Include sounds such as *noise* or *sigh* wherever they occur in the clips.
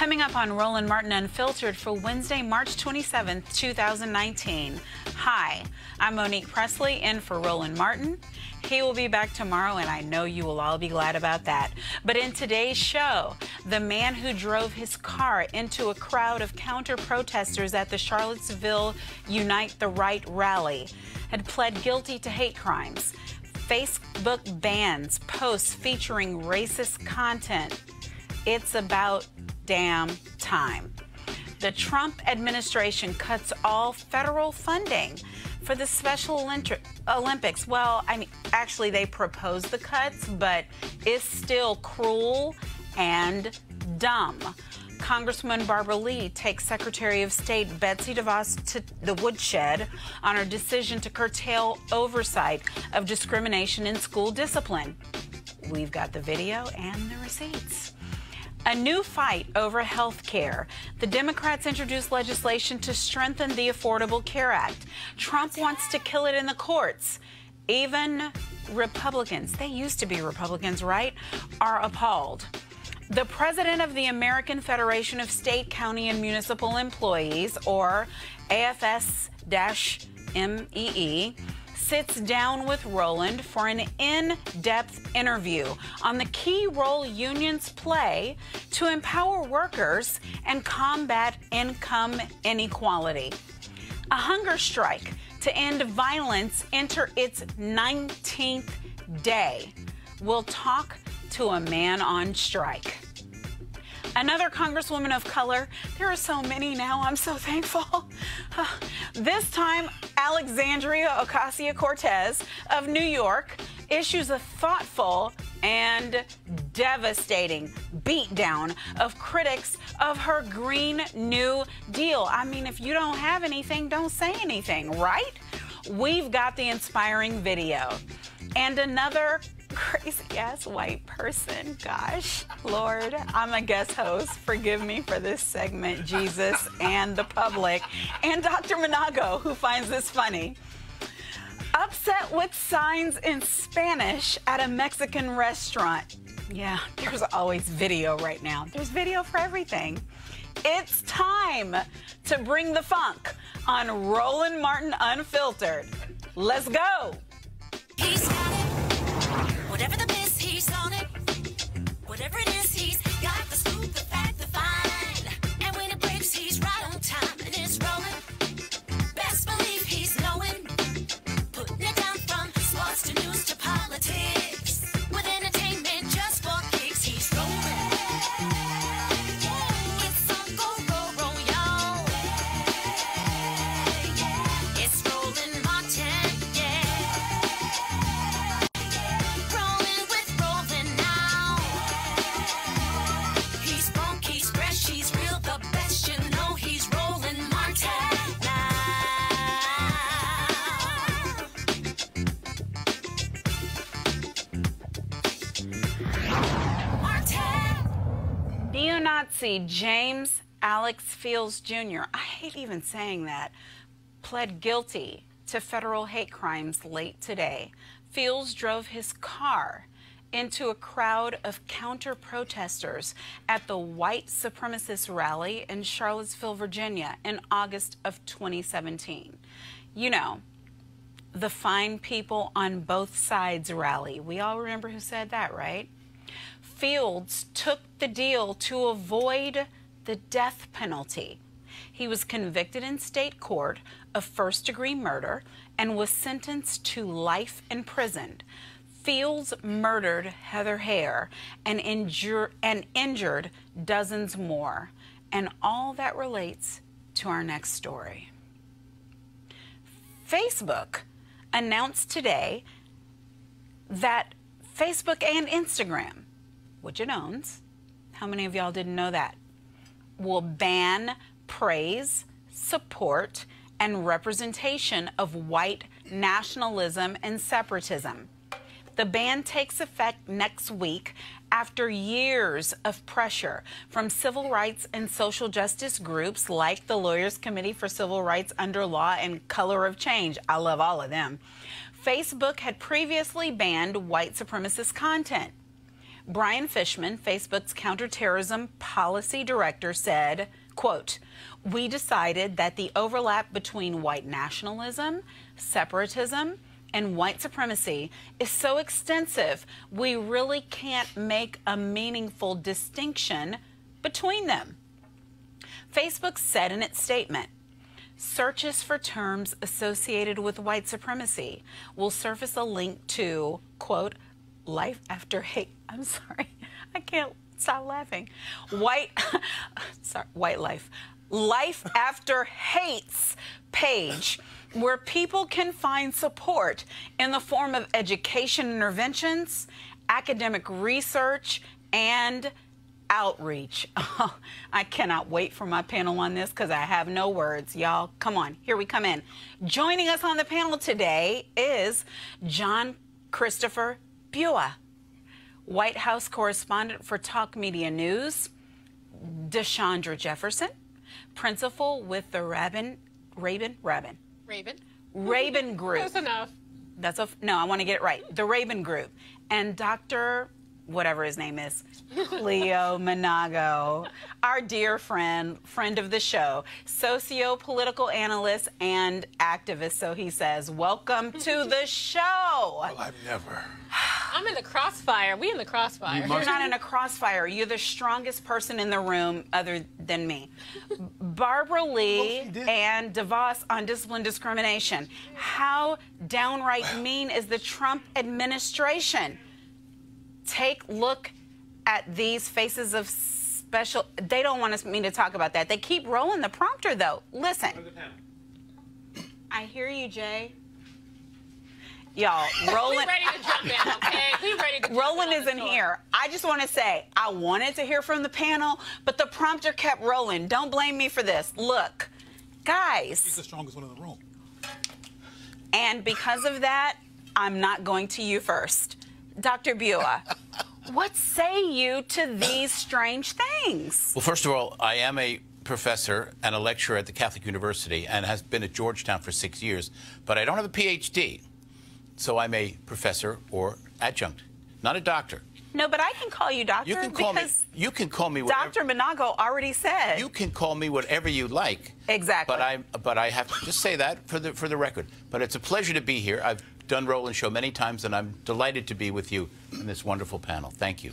Coming up on Roland Martin Unfiltered for Wednesday, March 27th, 2019. Hi, I'm Monique Presley in for Roland Martin. He will be back tomorrow, and I know you will all be glad about that. But in today's show, the man who drove his car into a crowd of counter protesters at the Charlottesville Unite the Right rally had pled guilty to hate crimes. Facebook bans posts featuring racist content. It's about damn time. The Trump administration cuts all federal funding for the Special Olympics. Well, I mean, actually, they proposed the cuts, but it's still cruel and dumb. Congresswoman Barbara Lee takes Secretary of State Betsy DeVos to the woodshed on her decision to curtail oversight of discrimination in school discipline. We've got the video and the receipts. A new fight over health care. The Democrats introduced legislation to strengthen the Affordable Care Act. Trump wants to kill it in the courts. Even Republicans, they used to be Republicans, right, are appalled. The president of the American Federation of State, County, and Municipal Employees, or AFS MEE, sits down with Roland for an in depth interview on the key role unions play to empower workers and combat income inequality. A hunger strike to end violence enter its 19th day. We'll talk to a man on strike. Another Congresswoman of color. There are so many now. I'm so thankful. *laughs* this time, Alexandria Ocasio Cortez of New York issues a thoughtful and devastating beatdown of critics of her Green New Deal. I mean, if you don't have anything, don't say anything, right? We've got the inspiring video. And another crazy ass white person. Gosh, Lord, I'm a guest host. Forgive me for this segment, Jesus and the public, and Dr. Manago, who finds this funny. Upset with signs in Spanish at a Mexican restaurant. Yeah, there's always video right now. There's video for everything. It's time to bring the funk on Roland Martin Unfiltered. Let's go. Whatever the miss, he's on it. Whatever it Nazi James Alex Fields Jr., I hate even saying that, pled guilty to federal hate crimes late today. Fields drove his car into a crowd of counter protesters at the white supremacist rally in Charlottesville, Virginia in August of 2017. You know, the fine people on both sides rally. We all remember who said that, right? Fields took the deal to avoid the death penalty. He was convicted in state court of first degree murder and was sentenced to life in prison. Fields murdered Heather Heyer and, and injured dozens more. And all that relates to our next story. Facebook announced today that Facebook and Instagram which it owns, how many of y'all didn't know that? Will ban praise, support, and representation of white nationalism and separatism. The ban takes effect next week after years of pressure from civil rights and social justice groups like the Lawyers Committee for Civil Rights Under Law and Color of Change. I love all of them. Facebook had previously banned white supremacist content. Brian Fishman, Facebook's counterterrorism policy director, said, quote, we decided that the overlap between white nationalism, separatism, and white supremacy is so extensive, we really can't make a meaningful distinction between them. Facebook said in its statement, searches for terms associated with white supremacy will surface a link to, quote, life after hate. *laughs* I'm sorry, I can't stop laughing. White, *laughs* sorry, white life. Life After Hates page where people can find support in the form of education interventions, academic research, and outreach. *laughs* I cannot wait for my panel on this because I have no words. Y'all, come on, here we come in. Joining us on the panel today is John Christopher Bua, White House correspondent for Talk Media News, Deshandra Jefferson, principal with the Rabin, Rabin, Rabin, Raven. Raven Group. Close enough. That's a no. I want to get it right. The Raven Group and Dr. Whatever his name is, Cleo Manago, our dear friend, friend of the show, socio-political analyst and activist. So he says, "Welcome to the show." Well, I've never. I'm in the crossfire. We in the crossfire. You're not in a crossfire. You're the strongest person in the room other than me. Barbara Lee did. and DeVos on discipline discrimination. How downright mean is the Trump administration? Take look at these faces of special. They don't want us, me to talk about that. They keep rolling the prompter though. Listen. I hear you, Jay. Y'all, *laughs* we rolling. ready to jump in, okay? We ready to jump Roland in isn't story. here. I just want to say I wanted to hear from the panel, but the prompter kept rolling. Don't blame me for this. Look, guys. He's the strongest one in the room. and because of that, I'm not going to you first. Dr. Bua, what say you to these strange things? Well, first of all, I am a professor and a lecturer at the Catholic University and has been at Georgetown for six years, but I don't have a PhD. So I'm a professor or adjunct, not a doctor. No, but I can call you doctor You can call me. because You can call me whatever. Dr. Manago already said. You can call me whatever you like. Exactly. But I but I have to just say that for the for the record. But it's a pleasure to be here. I've done Roland Show many times, and I'm delighted to be with you in this wonderful panel. Thank you.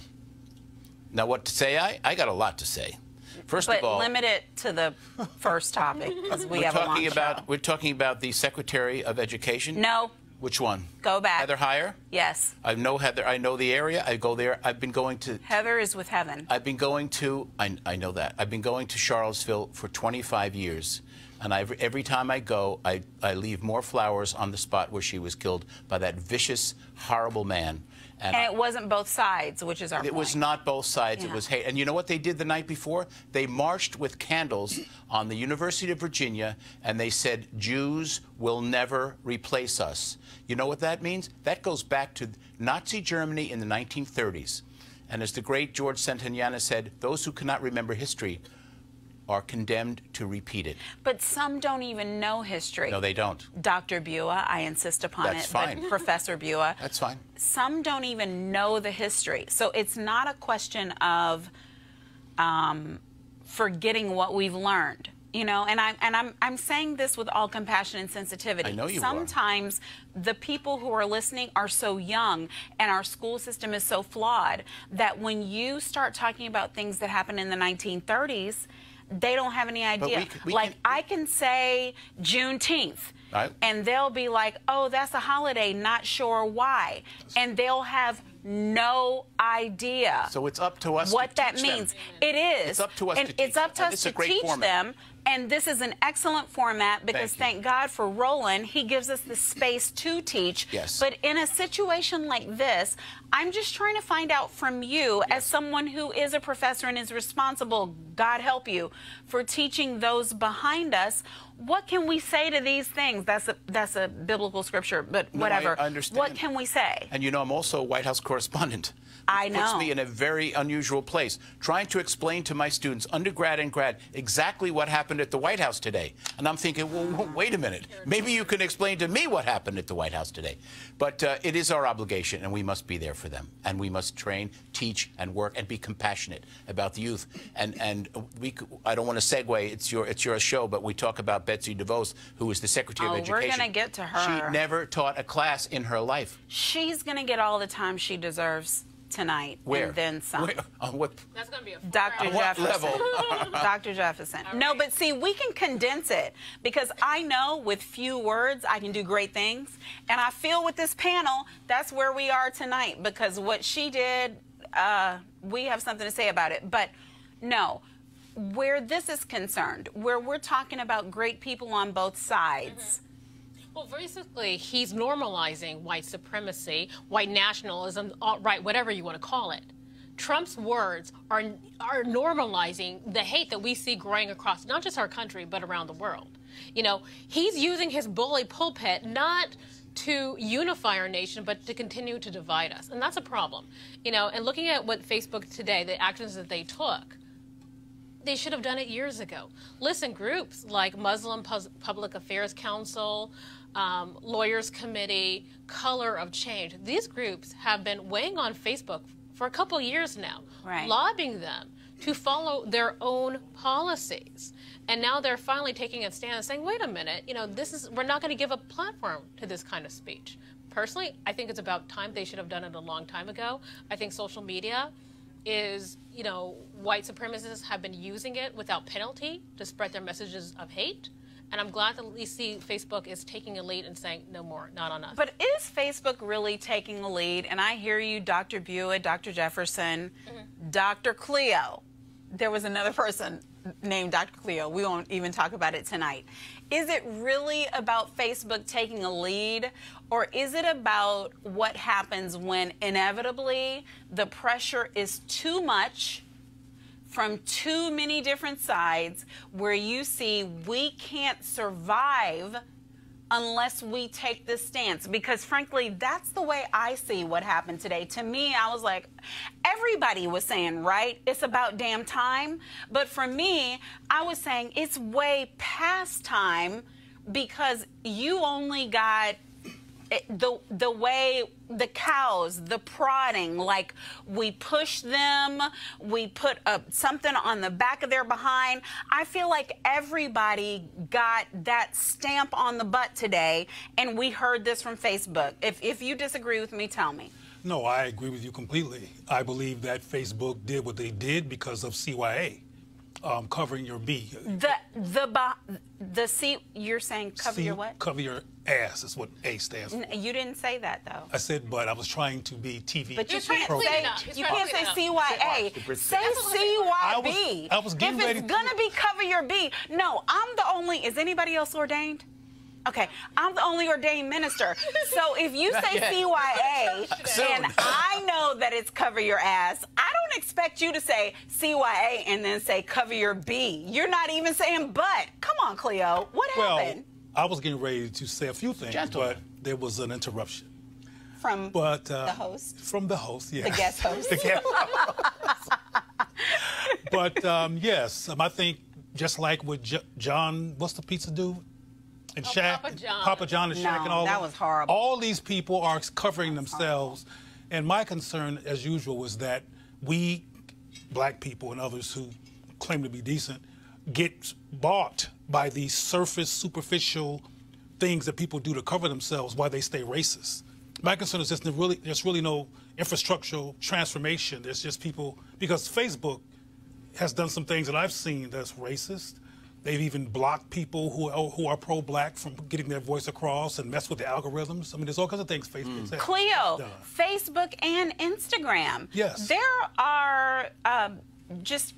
Now, what to say? I I got a lot to say. First but of all, limit it to the first topic because we we're have a long talking about show. we're talking about the Secretary of Education. No, Which one? Go back. Heather Heyer. yes. I know Heather. I know the area. I go there. I've been going to Heather is with heaven. I've been going to, I, I know that. I've been going to Charlottesville for 25 years. And I, every time I go, I, I leave more flowers on the spot where she was killed by that vicious, horrible man. And it wasn't both sides, which is our It point. was not both sides. It was hate. And you know what they did the night before? They marched with candles on the University of Virginia, and they said, "Jews will never replace us." You know what that means? That goes back to Nazi Germany in the 1930s. And as the great George Santayana said, "Those who cannot remember history are condemned to repeat it." But some don't even know history. No, they don't. Dr. Bua, I insist upon That's it. fine. But *laughs* Professor Bua, That's fine. some don't even know the history. So it's not a question of um, forgetting what we've learned. You know, and I'm and I'm I'm saying this with all compassion and sensitivity. I know you are. Sometimes the people who are listening are so young and our school system is so flawed that when you start talking about things that happened in the 1930s, they don't have any idea. we we like can- I can say Juneteenth. Right. And they'll be like, oh, that's a holiday, not sure why. And they'll have no idea So it's up to us what to that teach them. means. It is. It's up to us and to it's up to them. Us to teach format. them. And this is an excellent format because Thank thank God for Roland. He gives us the space to teach. Yes. But in a situation like this, I'm just trying to find out from you, as someone who is a professor and is responsible, God help you, for teaching those behind us. What can we say to these things? That's a that's a biblical scripture, but No, I whatever. understand. What can we say? And you know, I'm also a White House correspondent. *laughs* I know. Puts me in a very unusual place, trying to explain to my students, undergrad and grad, exactly what happened at the White House today. And I'm thinking, well, well, wait a minute. Maybe you can explain to me what happened at the White House today. But uh, it is our obligation, and we must be there for them. And we must train, teach, and work, and be compassionate about the youth. And and we, c- I don't want to segue. It's your it's your show, but we talk about Betsy DeVos, who was the Secretary Oh, of Education. we're gonna get to her. She never taught a class in her life. She's gonna get all the time she deserves tonight, Where? and then some. Where? *laughs* On what? That's going to be a Dr. four-hour- what Jefferson. level? *laughs* Dr. Jefferson. No, but see, we can condense it because I know with few words I can do great things. And I feel with this panel, that's where we are tonight because what she did, uh, we have something to say about it. But no, where this is concerned, where we're talking about great people on both sides. Well, basically, he's normalizing white supremacy, white nationalism, alt right, whatever you want to call it. Trump's words are are normalizing the hate that we see growing across not just our country but around the world. You know, he's using his bully pulpit not to unify our nation but to continue to divide us. And that's a problem. You know, and looking at what Facebook today, the actions that they took, they should have done it years ago. Listen, groups like Muslim Public Affairs Council, um, Lawyers Committee, Color of Change, these groups have been weighing on Facebook for a couple years now, Right. lobbying them to follow their own policies. And now they're finally taking a stand and saying, wait a minute, you know, this is we're not going to give a platform to this kind of speech. Personally, I think it's about time they should have done it a long time ago. I think social media is, you know, white supremacists have been using it without penalty to spread their messages of hate. And I'm glad that at least see Facebook is taking a lead and saying, no more, not on us. But is Facebook really taking a lead? And I hear you, Dr. Buick, Dr. Jefferson, mm-hmm. Dr. Cleo. There was another person named Dr. Cleo. We won't even talk about it tonight. Is it really about Facebook taking a lead, or is it about what happens when inevitably the pressure is too much? From too many different sides where you see we can't survive unless we take this stance. Because frankly that's the way i see what happened today. To me i was like everybody was saying right it's about damn time. But for me i was saying it's way past time because you only got it- the the way the cows the prodding like we push them we put a, something on the back of their behind i feel like everybody got that stamp on the butt today and we heard this from facebook if if you disagree with me tell me No, I agree with you completely. I believe that Facebook did what they did because of CYA, um, covering your B. the the the C, you're saying cover C- your what Cover your ass is what A stands for. N- you didn't say that though I said, but I was trying to be TV. But you He's trying can't to say it you can't say CYA. Say I was- CYB. I was getting if ready it's to- gonna be cover your B. No, I'm the only. Is anybody else ordained? Okay, I'm the only ordained minister. So if you say. CYA Soon. and I know that it's cover your ass, I don't expect you to say CYA and then say cover your B. You're not even saying but. Come on, Cleo. What well, happened? I was getting ready to say a few things, Gentlemen. but there was an interruption. From But uh, The host? from the host, yeah, the guest host. *laughs* The guest host. *laughs* but um, yes, um, I think just like with J- John, what's the pizza dude? And Oh, Shaq, Papa John. Papa John and No, Shaq and all that was horrible. All these people are covering themselves, and my concern, as usual, was that we, black people and others who claim to be decent, get bought by these surface, superficial things that people do to cover themselves while they stay racist. My concern is just there really, there's really no infrastructural transformation. There's just people because Facebook has done some things that I've seen that's racist. They've even blocked people who are, who are pro-black from getting their voice across and mess with the algorithms. I mean, there's all kinds of things Facebook says. Cleo, done. Facebook and Instagram. Yes. There are um, just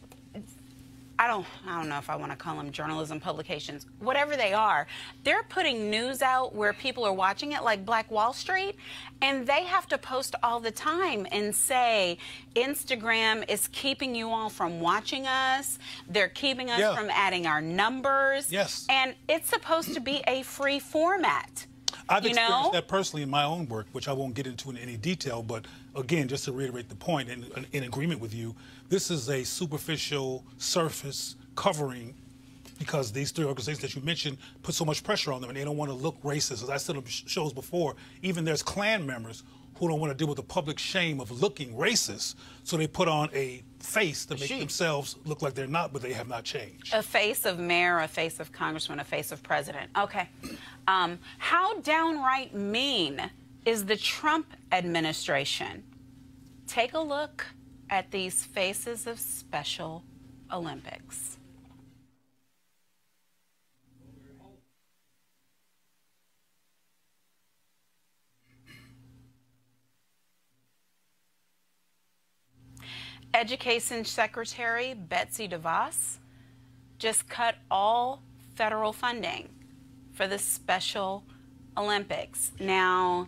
I don't I don't know if I want to call them journalism publications, whatever they are. They're putting news out where people are watching it like Black Wall Street and they have to post all the time and say Instagram is keeping you all from watching us. They're keeping us Yeah. from adding our numbers. Yes. And it's supposed to be a free format. I've you experienced know? that personally in my own work, which I won't get into in any detail. But again, just to reiterate the point, and in, in agreement with you, this is a superficial surface covering because these three organizations that you mentioned put so much pressure on them, and they don't want to look racist. As I said on shows before, even there's Klan members who don't want to deal with the public shame of looking racist, so they put on a face to make sheep. themselves look like they're not, but they have not changed. A face of mayor, a face of congressman, a face of president. Okay. Um, how downright mean is the Trump administration? Take a look at these faces of Special Olympics. Education Secretary Betsy DeVos just cut all federal funding for the Special Olympics. Now,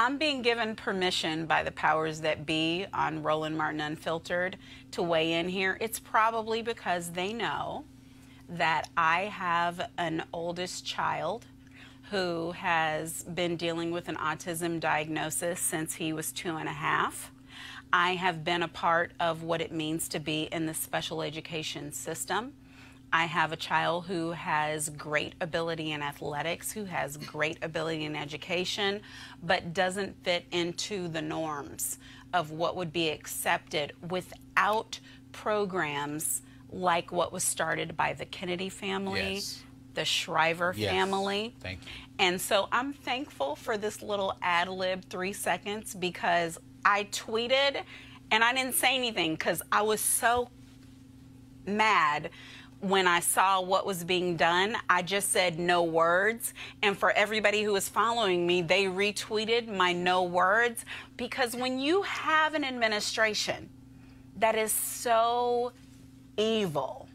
I'm being given permission by the powers that be on Roland Martin Unfiltered to weigh in here. It's probably because they know that I have an oldest child who has been dealing with an autism diagnosis since he was two and a half. I have been a part of what it means to be in the special education system. I have a child who has great ability in athletics, who has great ability in education, but doesn't fit into the norms of what would be accepted without programs like what was started by the Kennedy family, Yes. the Shriver Yes. family. Thank you. And so I'm thankful for this little ad lib three seconds because I tweeted and I didn't say anything because I was so mad when I saw what was being done. I just said no words. And for everybody who was following me, they retweeted my no words because when you have an administration that is so evil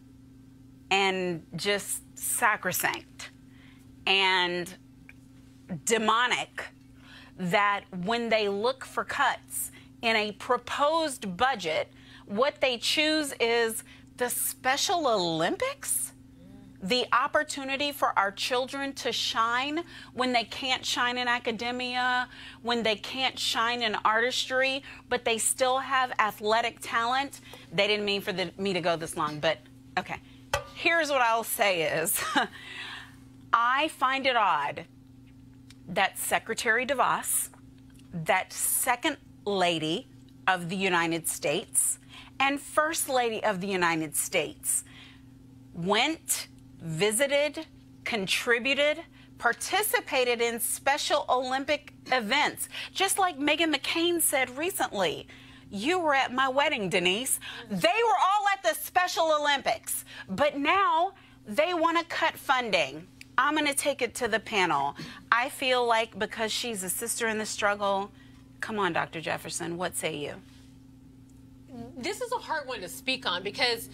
and just sacrosanct and demonic that when they look for cuts in a proposed budget, what they choose is the Special Olympics? The opportunity for our children to shine when they can't shine in academia, when they can't shine in artistry, but they still have athletic talent. They didn't mean for the, me to go this long, but okay. Here's what I'll say is *laughs* I find it odd that Secretary DeVos, that second lady of the United States, and first lady of the United States went, visited, contributed, participated in Special Olympic events, just like Meghan McCain said recently. You were at my wedding, Denise. They were all at the Special Olympics, but now they want to cut funding. I'm going to take it to the panel. I feel like because she's a sister in the struggle, come on, Dr. Jefferson, what say you? This is a hard one to speak on because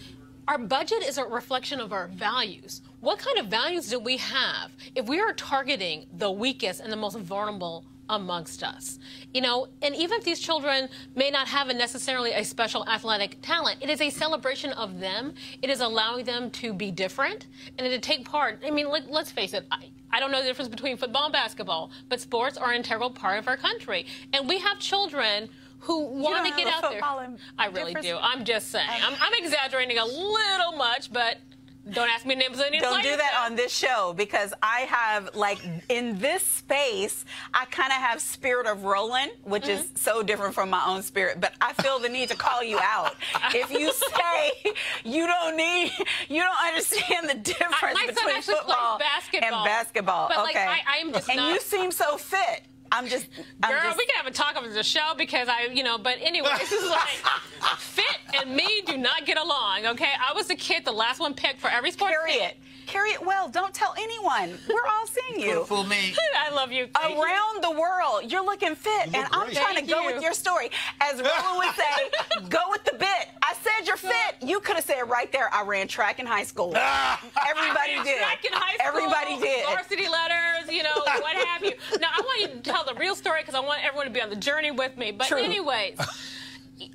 our budget is a reflection of our values. What kind of values do we have if we are targeting the weakest and the most vulnerable amongst us? You know, and even if these children may not have a necessarily a special athletic talent, it is a celebration of them. It is allowing them to be different and to take part. I mean, let, let's face it. I, I don't know the difference between football and basketball, but sports are an integral part of our country. And we have children who want to get out there. I really do. I'm just saying. I'm, I'm exaggerating a little much, but don't ask me names. Don't do that on this show because I have like in this space, I kind of have spirit of Roland, which is Mm-hmm. so different from my own spirit. But I feel the need to call you out. if you *laughs* say you don't need, you don't understand the difference son between football basketball. and basketball. But, okay, I- I am just and not- you seem so fit. I'm just, I'm Girl, just, we can have a talk over the show because I, you know, but anyway, this is like *laughs* fit and me do not get along, okay? I was the kid, the last one picked for every sport. it, carry it well. Don't tell anyone. We're all seeing you. Fool me. *laughs* I love you. Thank you. around the world. You're looking fit, look and I'm great. trying to go you. with your story. As Roland would say, *laughs* go with the bit. I said said you're fit, you could have said right there, I ran track in high school. *laughs* Everybody I did. Track in high school, Everybody did. Varsity letters, you know, what have you. Now, I want you to tell the real story because I want everyone to be on the journey with me. But True. anyways, y-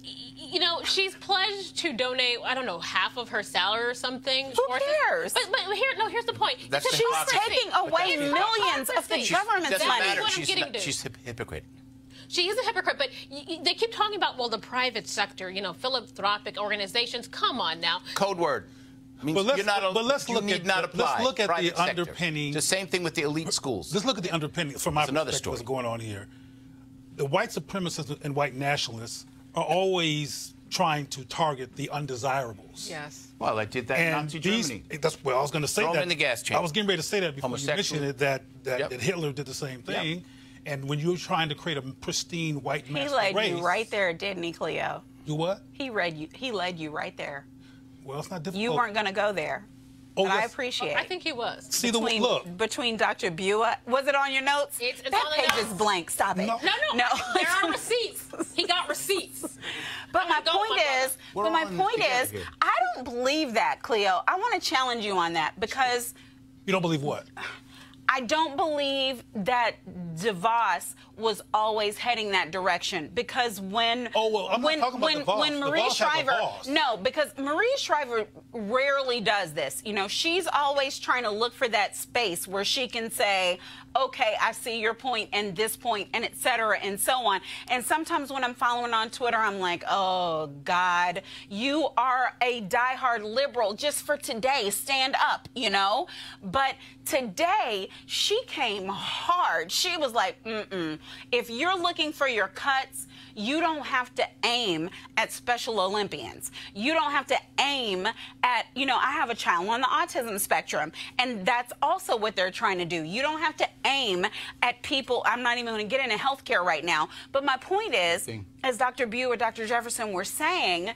y- you know, she's pledged to donate, I don't know, half of her salary or something. Who towards- cares? But, but here, no, here's the point. That's It's the She's taking away It's millions of the hypocrisy. government's Doesn't money. matter. What I'm She's, getting not, to. she's a hypocrite. She is a hypocrite, but y- y- they keep talking about, well, the private sector, you know, philanthropic organizations. Come on now. Code word. Means But let's- you're not a, but let's you look need at not the- let's look at the Private sector. underpinning- The same thing with the elite schools. Let's look at the underpinning from my That's another perspective. What's going on here? The white supremacists and white nationalists are always trying to target the undesirables. Yes. well, I did that in And Nazi these, Germany. Eh, that's well, I was going to say Throw 'em that. in the gas chamber. I was getting ready to say that before you mentioned it. That that, Yep. that Hitler did the same thing. And when you're trying to create a pristine white man, He master led race, you right there, didn't he, Cleo? You what? He read you. He led you right there. Well, it's not difficult. You weren't going to go there, Oh, but I yes. appreciate. I think he was. See the between, look. between Dr. Bua. Was it on your notes? It's- it's that page notes. is blank. Stop it. No. No, no, No. There are *laughs* receipts. He got receipts. But my point is, We're but my all in this point is. I don't believe that, Cleo. I want to challenge you on that because You don't believe what? I don't believe that DeVos was always heading that direction because when Oh, well, I'm not when talking about when DeVos. when Marie DeVos Shriver no because Marie Shriver rarely does this. You know, she's always trying to look for that space where she can say, "Okay, I see your point and this point and et cetera and so on." And sometimes when I'm following on Twitter, I'm like, "Oh God, you are a diehard liberal just for today. Stand up," you know. But today she came hard. She was like, Mm-mm. "If you're looking for your cuts." You don't have to aim at Special Olympians. You don't have to aim at, you know, I have a child on the autism spectrum, and that's also what they're trying to do. You don't have to aim at people. I'm not even going to get into healthcare right now. But my point is, as Dr. Bew or Dr. Jefferson were saying,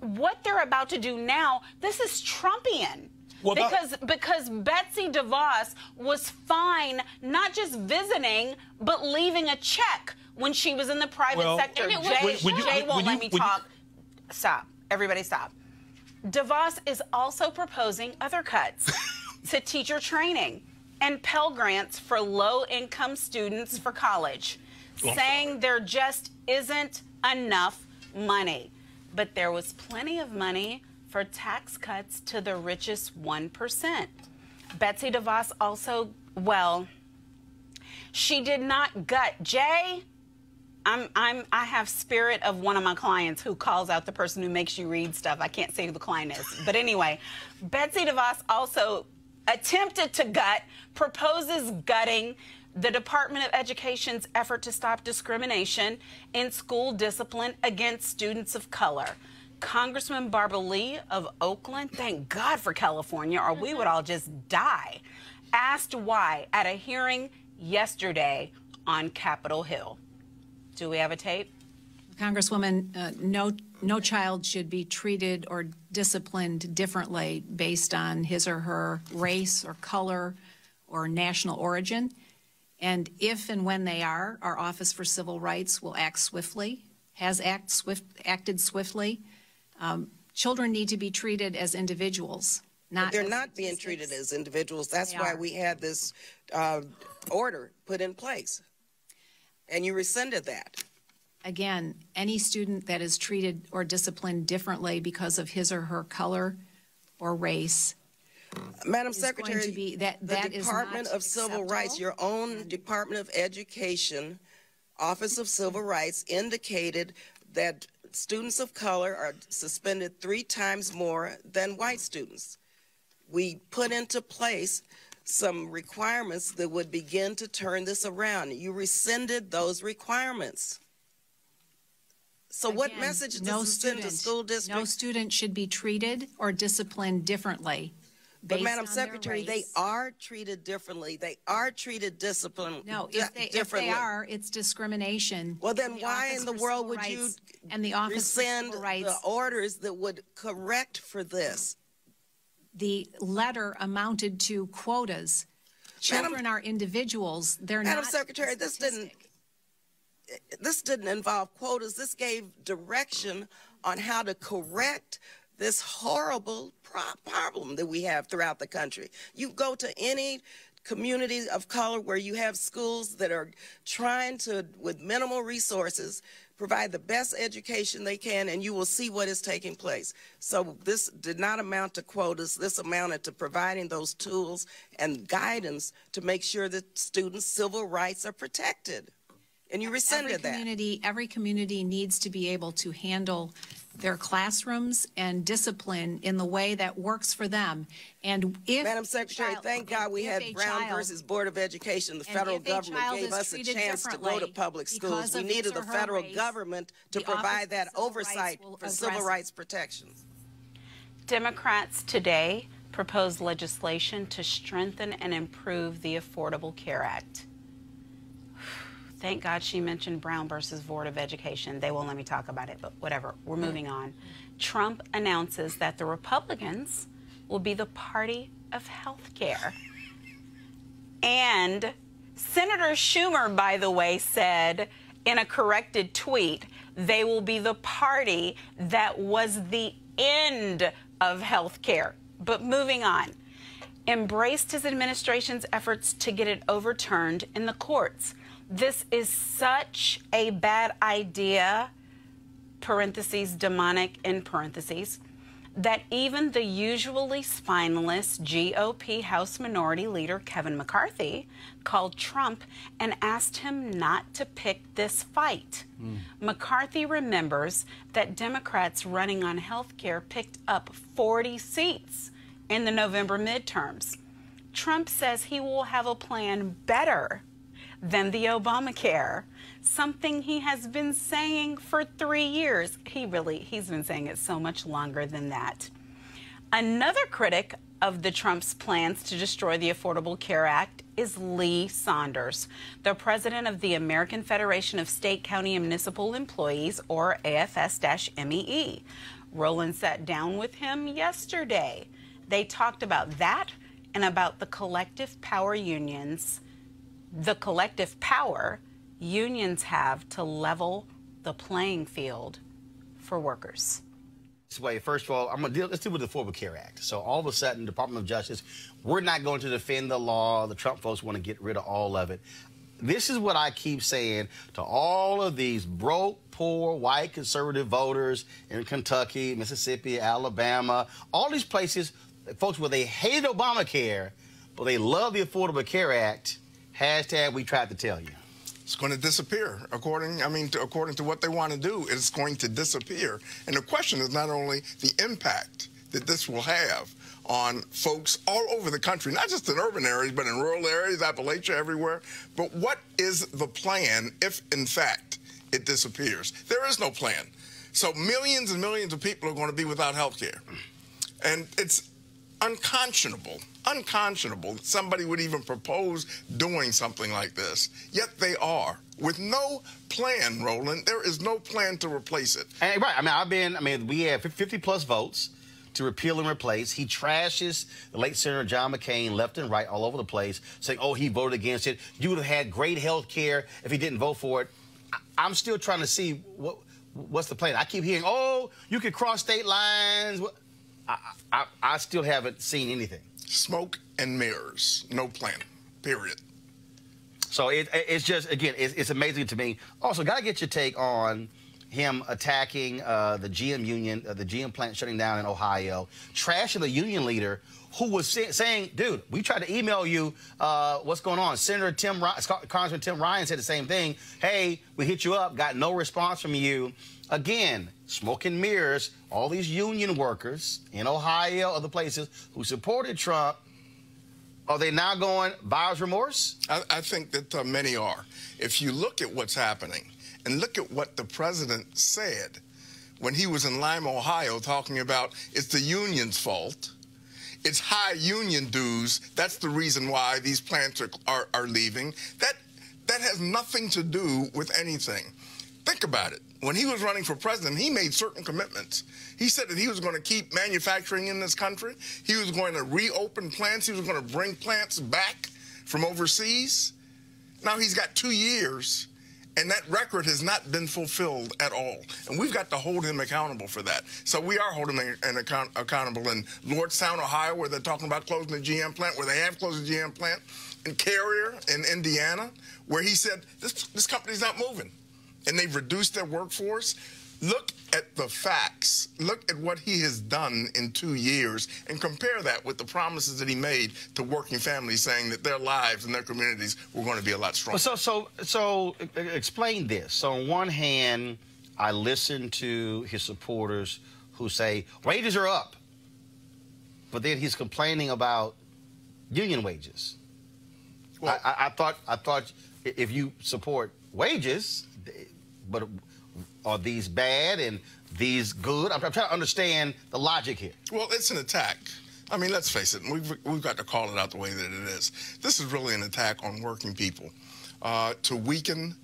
what they're about to do now, this is Trumpian. Well, because because Betsy DeVos was fine not just visiting but leaving a check when she was in the private Well- sector. And it was- Jay, When- when you- Jay won't you- let me when you- talk. Stop. Everybody stop. DeVos is also proposing other cuts *laughs* to teacher training and Pell Grants for low income students for college, Oh, I'm saying there just isn't enough money. But there was plenty of money for tax cuts to the richest 1%. Betsy DeVos also, well, she did not gut. Jay, I'm, I'm, I have spirit of one of my clients who calls out the person who makes you read stuff. I can't say who the client is. But anyway, *laughs* Betsy DeVos also attempted to gut, proposes gutting the Department of Education's effort to stop discrimination in school discipline against students of color. Congressman Barbara Lee of Oakland, thank God for California, or we would all just die, asked why at a hearing yesterday on Capitol Hill. Do we have a tape? Congresswoman, uh, no, no child should be treated or disciplined differently based on his or her race or color or national origin. And if and when they are, our Office for Civil Rights will act swiftly, has act swift, acted swiftly. Um, children need to be treated as individuals, not They're as not being treated as individuals. That's why are. we had this uh, order put in place. And you rescinded that. Again, any student that is treated or disciplined differently because of his or her color or race Madam is going to Secretary, be- that- the that Department of Civil Rights, your own Department of Education, Office of Civil Rights indicated that students of color are suspended three times more than white students. We put into place some requirements that would begin to turn this around. You rescinded those requirements. So what Again, message no does this send to student- school No student should be treated or disciplined differently But Madam Secretary, they are treated differently. They are treated discipline No, if they, if differently. they are, it's discrimination. Well, then The why in the world would you And the Office rescind the orders that would correct for this? The letter amounted to quotas. Madam- Children are individuals, they're not. Madam Secretary, this didn't- This didn't involve quotas. This gave direction on how to correct this horrible pro- problem that we have throughout the country. You go to any community of color where you have schools that are trying to, with minimal resources, provide the best education they can, and you will see what is taking place. So this did not amount to quotas. This amounted to providing those tools and guidance to make sure that students' civil rights are protected. And you rescinded every that. community, every community needs to be able to handle their classrooms and discipline in the way that works for them. And if Madam Secretary, child- thank God we had Brown child- versus Board of Education. The federal government gave us a chance to go to public schools. We needed the federal race, government to provide that oversight for civil rights protections. Democrats today proposed legislation to strengthen and improve the Affordable Care Act. Thank God she mentioned Brown versus Board of Education. They won't let me talk about it, but whatever. We're moving mm. on. Trump announces that the Republicans will be the party of health care. And Senator Schumer, by the way, said in a corrected tweet, they will be the party that was the end of health care. But moving on, embraced his administration's efforts to get it overturned in the courts. This is such a bad idea, parentheses, demonic in parentheses, that even the usually spineless GOP House Minority Leader Kevin McCarthy called Trump and asked him not to pick this fight. Hmm. McCarthy remembers that Democrats running on health care picked up 40 seats in the November midterms. Trump says he will have a plan better than the Obamacare, something he has been saying for three years. He really, he's been saying it so much longer than that. Another critic of the Trump's plans to destroy the Affordable Care Act is Lee Saunders, the president of the American Federation of State, County, and Municipal Employees, or AFSCME. Roland sat down with him yesterday. They talked about that and about the collective power unions the collective power unions have to level the playing field for workers. Way, first of all, I'm gonna deal. Let's deal with the Affordable Care Act. So all of a sudden, Department of Justice, we're not going to defend the law. The Trump folks want to get rid of all of it. This is what I keep saying to all of these broke, poor, white conservative voters in Kentucky, Mississippi, Alabama, all these places, folks where they hated Obamacare, but they love the Affordable Care Act. Hashtag we tried to tell you. It's going to disappear. According, I mean, to, according to what they want to do, it's going to disappear. And the question is not only the impact that this will have on folks all over the country, not just in urban areas, but in rural areas, Appalachia, everywhere. But what is the plan if, in fact, it disappears? There is no plan. So millions and millions of people are going to be without health care. And it's unconscionable, unconscionable that somebody would even propose doing something like this. Yet they are. With no plan, Roland, there is no plan to replace it. Right. I mean, I've been, I mean, we have 50 plus votes to repeal and replace. He trashes the late Senator John McCain left and right all over the place, saying, oh, he voted against it. You would have had great health care if he didn't vote for it. I- I'm still trying to see what what's the plan. I keep hearing, oh, you could cross state lines. I, I, I still haven't seen anything. Smoke and mirrors, no plan, period. So it, it's just again, it's, it's amazing to me. Also, gotta get your take on him attacking uh, the GM union, uh, the GM plant shutting down in Ohio, trashing the union leader who was say, saying, "Dude, we tried to email you. Uh, what's going on?" Senator Tim, Ry- Congressman Tim Ryan said the same thing. Hey, we hit you up, got no response from you. Again, smoke and mirrors. All these union workers in Ohio, other places who supported Trump. Are they now going buyer's remorse? I, I think that uh, many are. If you look at what's happening and look at what the president said when he was in Lima, Ohio, talking about it's the union's fault, it's high union dues. That's the reason why these plants are, are, are leaving. That that has nothing to do with anything. Think about it. When he was running for president, he made certain commitments. He said that he was going to keep manufacturing in this country. He was going to reopen plants. He was going to bring plants back from overseas. Now he's got two years, And that record has not been fulfilled at all. And we've got to hold him accountable for that. So we are holding him account, accountable in Lordstown, Ohio, where they're talking about closing the GM plant, where they have closed the GM plant, in Carrier in Indiana, where he said, this, this company's not moving. And they've reduced their workforce. Look at the facts. Look at what he has done in two years and compare that with the promises that he made to working families saying that their lives and their communities were going to be a lot stronger. So, so, so explain this. So on one hand, I listen to his supporters who say wages are up, but then he's complaining about union wages. Well, I, I, I thought I thought if you support wages, but are these bad and these good? I'm, I'm, trying to understand the logic here. Well, it's an attack. I mean, let's face it, we've, we've got to call it out the way that it is. This is really an attack on working people uh, to weaken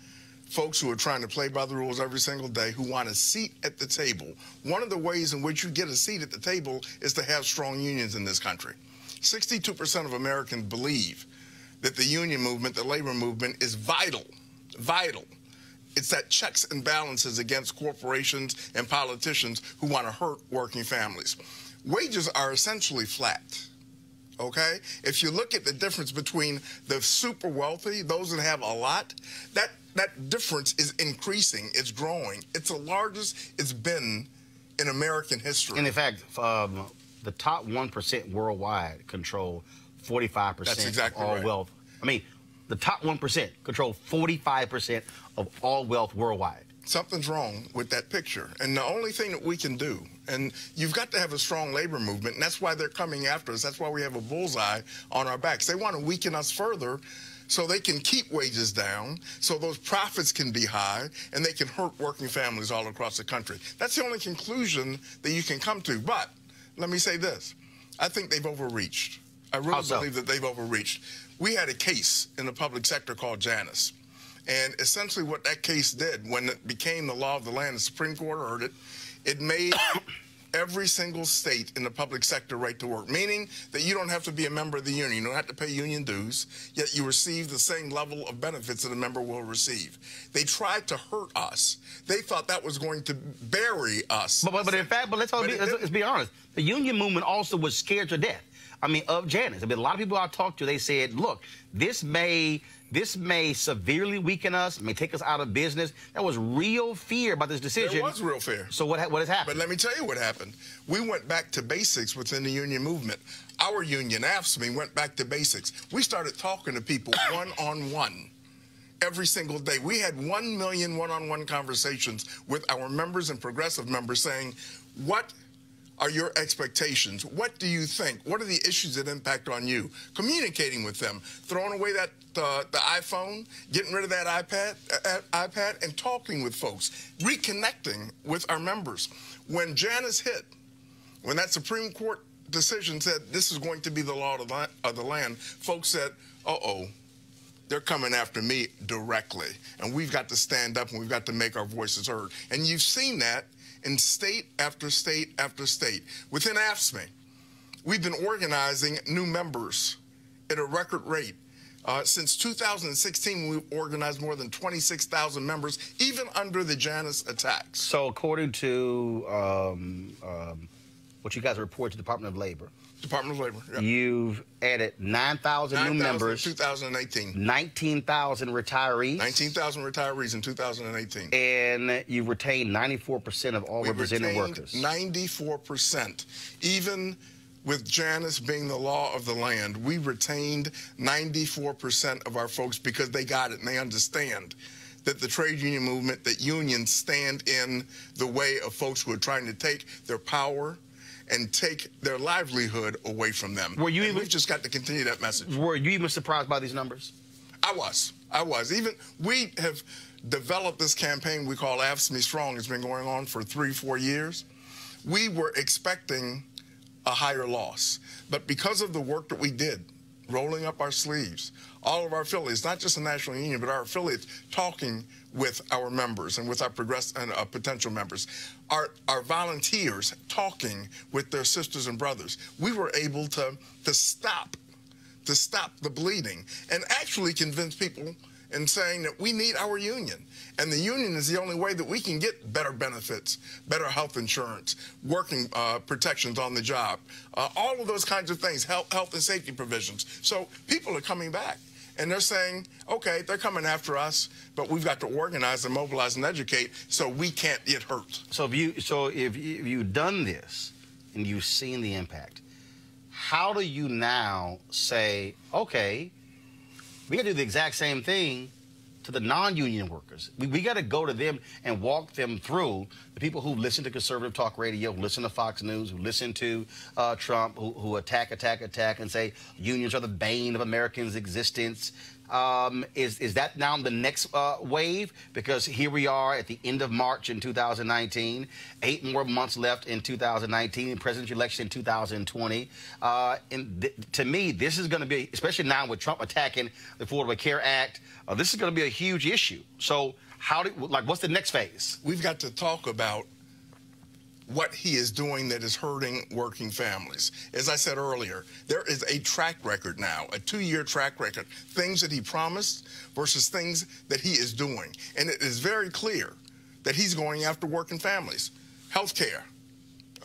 folks who are trying to play by the rules every single day, who want a seat at the table. One of the ways in which you get a seat at the table is to have strong unions in this country. 62% of Americans believe that the union movement, the labor movement, is vital, vital it's that checks and balances against corporations and politicians who want to hurt working families. Wages are essentially flat. Okay? If you look at the difference between the super wealthy, those that have a lot, that that difference is increasing. It's growing. It's the largest it's been in American history. And in fact, um, the top 1% worldwide control 45% That's exactly of all right. wealth. I mean, the top 1% control 45% of all wealth worldwide. Something's wrong with that picture. And the only thing that we can do, and you've got to have a strong labor movement, and that's why they're coming after us. That's why we have a bullseye on our backs. They want to weaken us further so they can keep wages down, so those profits can be high, and they can hurt working families all across the country. That's the only conclusion that you can come to. But let me say this I think they've overreached. I really so? believe that they've overreached. We had a case in the public sector called Janus. And essentially, what that case did, when it became the law of the land, the Supreme Court heard it, it made *coughs* every single state in the public sector right to work, meaning that you don't have to be a member of the union. You don't have to pay union dues, yet you receive the same level of benefits that a member will receive. They tried to hurt us. They thought that was going to bury us. But, but, but in fact, but let's, But be, let's, let's be honest. The union movement also was scared to death. I mean, of Janus. I mean, a lot of people I talked to, they said, look, this may this may severely weaken us, may take us out of business. There was real fear about this decision. There was real fear. So what, what has happened? But let me tell you what happened. We went back to basics within the union movement. Our union, AFSCME, went back to basics. We started talking to people one on one every single day. We had 1 million one on one conversations with our members and progressive members saying, What are your expectations? What do you think? What are the issues that impact on you? Communicating with them, throwing away that uh, the iPhone, getting rid of that iPad, uh, iPad, and talking with folks, reconnecting with our members. When Janus hit, when that Supreme Court decision said this is going to be the law of the, of the land, folks said, "Uh-oh." They're coming after me directly. And we've got to stand up and we've got to make our voices heard. And you've seen that in state after state after state. Within AFSCME, we've been organizing new members at a record rate. Uh, since 2016, we've organized more than 26,000 members, even under the Janus attacks. So according to um, um, what you guys report to the Department of Labor, Department of Labor. Yeah. you've added 9,000 new 9,000 members, in 2018. 19,000 retirees, 19,000 retirees in 2018. and you've retained 94% of all We represented retained workers. 94%. Even with Janus being the law of the land, we retained 94% of our folks because they got it and they understand that the trade union movement, that unions stand in the way of folks who are trying to take their power and take their livelihood away from them. Were you And even- we've just got to continue that message. Were you even surprised by these numbers? I was. I was. Even we have developed this campaign we call AFSCME Strong. It's been going on for three, four years. We were expecting a higher loss. But because of the work that we did, rolling up our sleeves, all of our affiliates, not just the National Union, but our affiliates, talking with our members and with our progress and uh, potential members, our, our volunteers talking with their sisters and brothers, we were able to, to stop to stop the bleeding and actually convince people in saying that we need our union. And the union is the only way that we can get better benefits, better health insurance, working uh, protections on the job, uh, all of those kinds of things, health, health and safety provisions. So people are coming back. And they're saying, okay, they're coming after us, but we've got to organize and mobilize and educate so we can't get hurt. So if you so if, you, if you've done this and you've seen the impact, how do you now say, okay, we got to do the exact same thing to the non-union workers. We, we got to go to them and walk them through the people who listen to conservative talk radio, who listen to Fox News, who listen to uh, Trump, who, who attack, attack, attack, and say unions are the bane of Americans' existence. Um, is is that now the next uh, wave? Because here we are at the end of March in 2019, eight more months left in 2019, presidential election in 2020. Uh, and to me, this is going to be, especially now with Trump attacking the Affordable Care Act, uh, this is going to be a huge issue. So how do like what's the next phase? We've got to talk about what he is doing that is hurting working families. As I said earlier, there is a track record now, a two-year track record, things that he promised versus things that he is doing. And it is very clear that he's going after working families. Health care,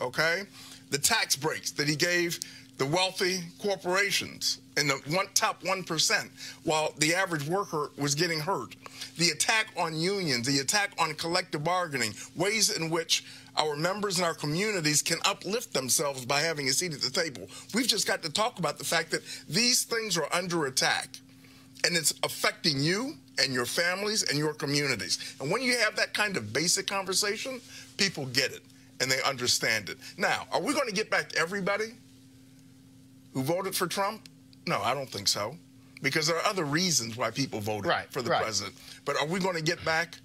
okay? The tax breaks that he gave the wealthy corporations in the one, top 1%, while the average worker was getting hurt. The attack on unions, the attack on collective bargaining, ways in which our members in our communities can uplift themselves by having a seat at the table. We've just got to talk about the fact that these things are under attack and it's affecting you and your families and your communities. And when you have that kind of basic conversation, people get it and they understand it. Now, are we going to get back everybody who voted for Trump? No, I don't think so. Because there are other reasons why people voted right, for the right. president. But are we going to get back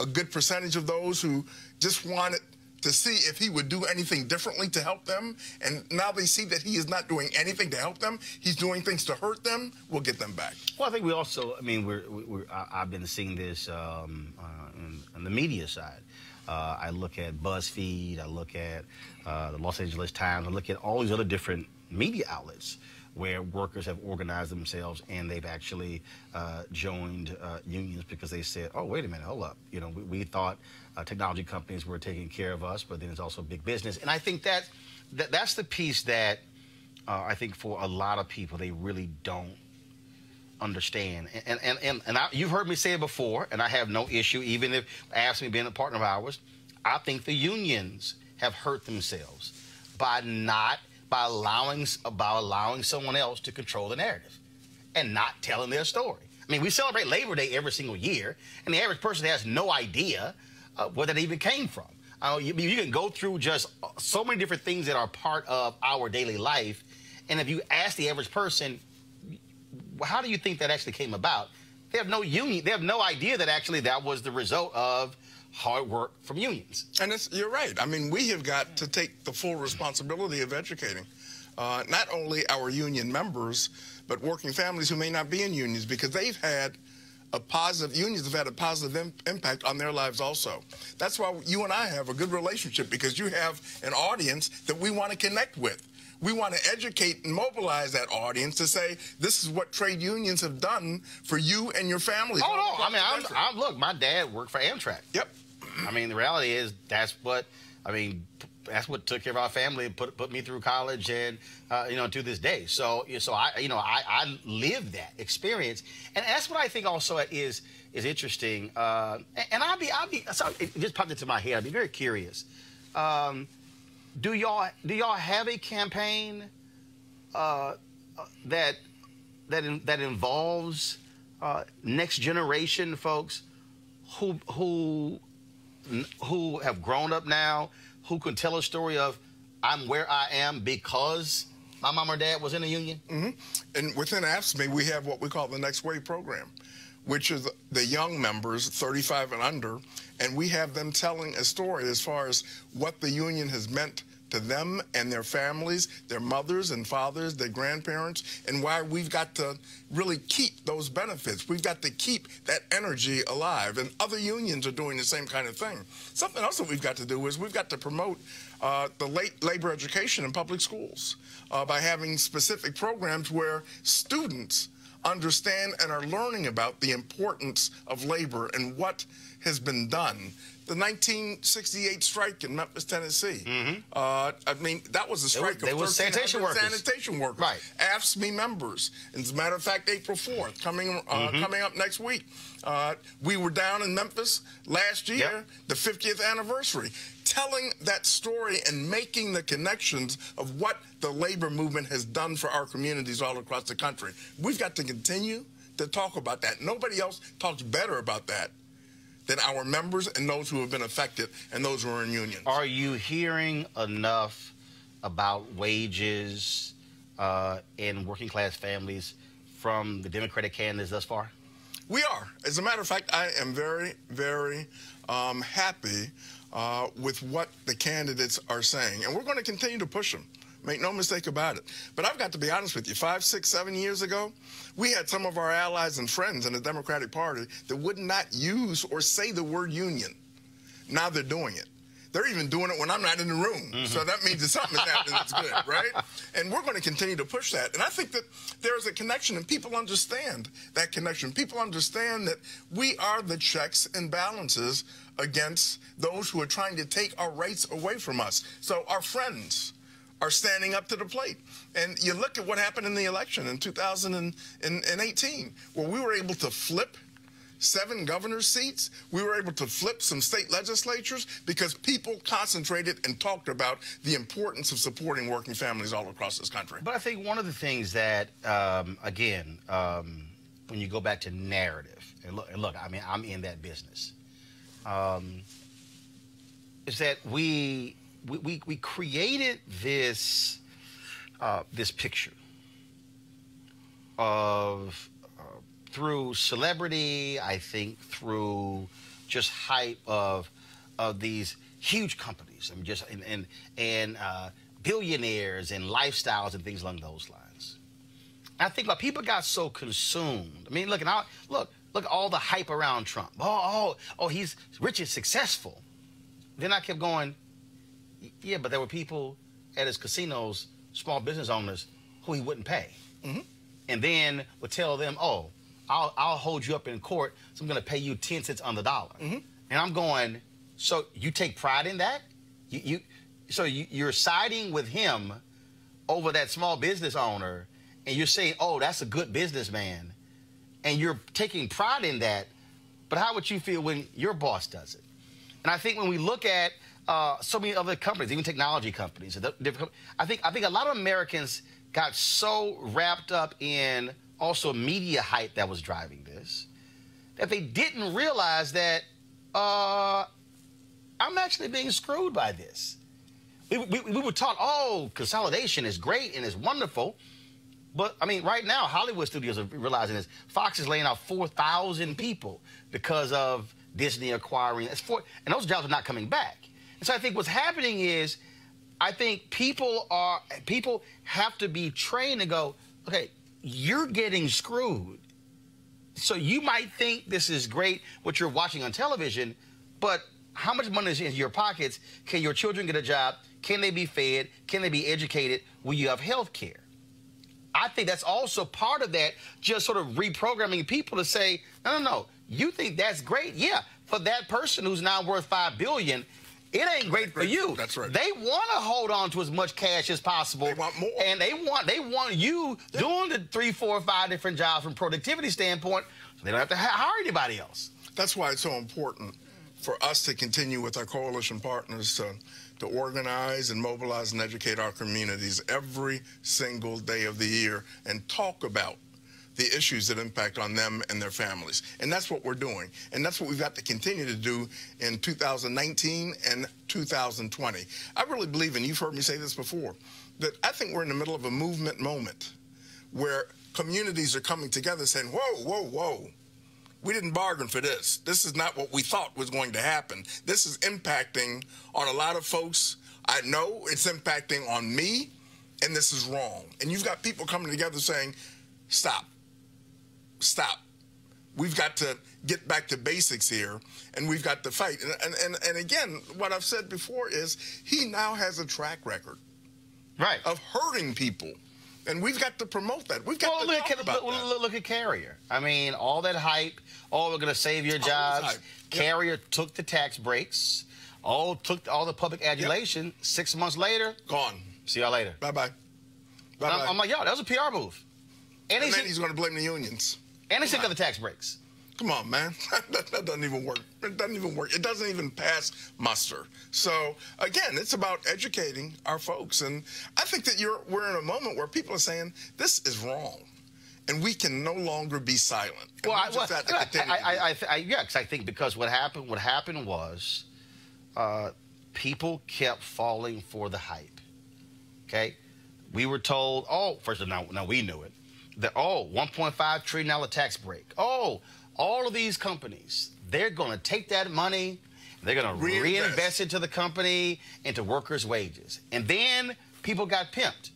a good percentage of those who just wanted to see if he would do anything differently to help them. And now they see that he is not doing anything to help them. He's doing things to hurt them. We'll get them back. Well, I think we also, I mean, we're, we're I've been seeing this um, uh, on the media side. Uh, I look at BuzzFeed, I look at uh, the Los Angeles Times, I look at all these other different media outlets where workers have organized themselves and they've actually uh, joined uh, unions because they said, oh, wait a minute, hold up. You know, we, we thought uh, technology companies were taking care of us, but then it's also big business. And I think that, that that's the piece that uh, I think for a lot of people, they really don't understand. And, and, and, and I, you've heard me say it before, and I have no issue, even if asked me being a partner of ours, I think the unions have hurt themselves by not – by allowing by allowing someone else to control the narrative and not telling their story. I mean, we celebrate Labor Day every single year, and the average person has no idea uh, where that even came from. Uh, you, you can go through just so many different things that are part of our daily life, and if you ask the average person, how do you think that actually came about? They have no union. They have no idea that actually that was the result of hard work from unions. And you're right. I mean, we have got to take the full responsibility of educating uh, not only our union members, but working families who may not be in unions because they've had a positive, unions have had a positive Im impact on their lives also. That's why you and I have a good relationship because you have an audience that we want to connect with. We want to educate and mobilize that audience to say this is what trade unions have done for you and your family. Oh no! I mean, I'm, I'm, look. My dad worked for Amtrak. Yep. I mean, the reality is that's what I mean. That's what took care of our family and put put me through college and uh, you know to this day. So so I you know I I lived that experience and that's what I think also is is interesting. Uh, and I'll be I'll be so it just popped into my head. I'd be very curious. Um, do y'all do y'all have a campaign uh, that that in, that involves uh, next generation folks who who who have grown up now, who can tell a story of I'm where I am because my mom or dad was in a union? Mm-hmm. And within AFSCME, we have what we call the Next Wave program, which is the young members, 35 and under, and we have them telling a story as far as what the union has meant to them and their families, their mothers and fathers, their grandparents, and why we've got to really keep those benefits. We've got to keep that energy alive. And other unions are doing the same kind of thing. Something else that we've got to do is we've got to promote uh, the late labor education in public schools uh, by having specific programs where students understand and are learning about the importance of labor and what has been done. The 1968 strike in Memphis, Tennessee. Uh, I mean, that was a strike Mm-hmm. they of were sanitation 1,300 workers. sanitation workers. Right. AFSCME members. As a matter of fact, April 4th, coming uh, Mm-hmm. coming up next week. Uh, we were down in Memphis last year, Yep. the 50th anniversary, telling that story and making the connections of what the labor movement has done for our communities all across the country. We've got to continue to talk about that. Nobody else talks better about that than our members and those who have been affected and those who are in unions. Are you hearing enough about wages uh, in working class families from the Democratic candidates thus far? We are. As a matter of fact, I am very, very um, happy uh, with what the candidates are saying. And we're going to continue to push them. Make no mistake about it. But I've got to be honest with you. Five, six, seven years ago, we had some of our allies and friends in the Democratic Party that would not use or say the word union. Now they're doing it. They're even doing it when I'm not in the room. Mm-hmm. So that means that something is happening that's good, right? And we're going to continue to push that. And I think that there's a connection, and people understand that connection. People understand that we are the checks and balances against those who are trying to take our rights away from us. So our friends are standing up to the plate. And you look at what happened in the election in 2018, where we were able to flip seven governor's seats. We were able to flip some state legislatures because people concentrated and talked about the importance of supporting working families all across this country. But I think one of the things that, um, again, um, when you go back to narrative, and look, and look, I mean, I'm in that business, um, is that we we, we, we created this uh, this picture of uh, through celebrity, I think through just hype of of these huge companies. I mean, just and and, and uh, billionaires and lifestyles and things along those lines. I think like people got so consumed. I mean, look, and I, look, look, all the hype around Trump. Oh, oh, oh, he's rich and successful. Then I kept going. Yeah, but there were people at his casinos, small business owners, who he wouldn't pay, mm-hmm. and then would tell them, "Oh, I'll I'll hold you up in court, so I'm going to pay you ten cents on the dollar." Mm-hmm. And I'm going, so you take pride in that? You, you so you, you're siding with him over that small business owner, and you're saying, "Oh, that's a good businessman," and you're taking pride in that. But how would you feel when your boss does it? And I think when we look at uh, so many other companies, even technology companies, I think I think a lot of Americans got so wrapped up in also media hype that was driving this that they didn't realize that uh, I'm actually being screwed by this. We, we, we were taught, oh, consolidation is great and it's wonderful. But I mean, right now, Hollywood studios are realizing this. Fox is laying off 4,000 people because of Disney acquiring. It's four, and those jobs are not coming back. And so I think what's happening is, I think people are people have to be trained to go, okay, you're getting screwed. So you might think this is great what you're watching on television, but how much money is in your pockets? Can your children get a job? Can they be fed? Can they be educated? Will you have health care? I think that's also part of that, just sort of reprogramming people to say, no, no, no, you think that's great? Yeah, for that person who's now worth five billion, it ain't great for you. That's right. They want to hold on to as much cash as possible. They want more. and they want they want you doing the three, four, five different jobs from productivity standpoint, so they don't have to hire anybody else. That's why it's so important for us to continue with our coalition partners to, to organize and mobilize and educate our communities every single day of the year and talk about the issues that impact on them and their families. And that's what we're doing. And that's what we've got to continue to do in 2019 and 2020. I really believe, and you've heard me say this before, that I think we're in the middle of a movement moment where communities are coming together saying, whoa, whoa, whoa we didn't bargain for this. This is not what we thought was going to happen. This is impacting on a lot of folks. I know it's impacting on me, and this is wrong. And you've got people coming together saying, stop, stop. We've got to get back to basics here, and we've got to fight. And, and, and, and again, what I've said before is he now has a track record Right. of hurting people And we've got to promote that. We've got well, to look, talk at, about look, that. look, at Carrier. I mean, all that hype. Oh, we're going to save your jobs. hype. Yep. Carrier took the tax breaks. All took all the public adulation. Six months later, Gone. see y'all later. Bye bye. Bye I'm, bye. I'm like, yo, that was a PR move. And, and he then he's going to blame the unions. And he said the tax breaks. Come on, man. *laughs* that, that doesn't even work. It doesn't even work. It doesn't even pass muster. So again, it's about educating our folks, and I think that you're we're in a moment where people are saying this is wrong, and we can no longer be silent. And Well, I, well, I, I, I, do I, th- I, I think because what happened, what happened was, uh, people kept falling for the hype. Okay, we were told, oh, first of all, now, now we knew it, that oh, 1.5 trillion dollar tax break. Oh, all of these companies, they're going to take that money, they're going to Reinvest. reinvest into the company, into workers' wages, and then people got pimped.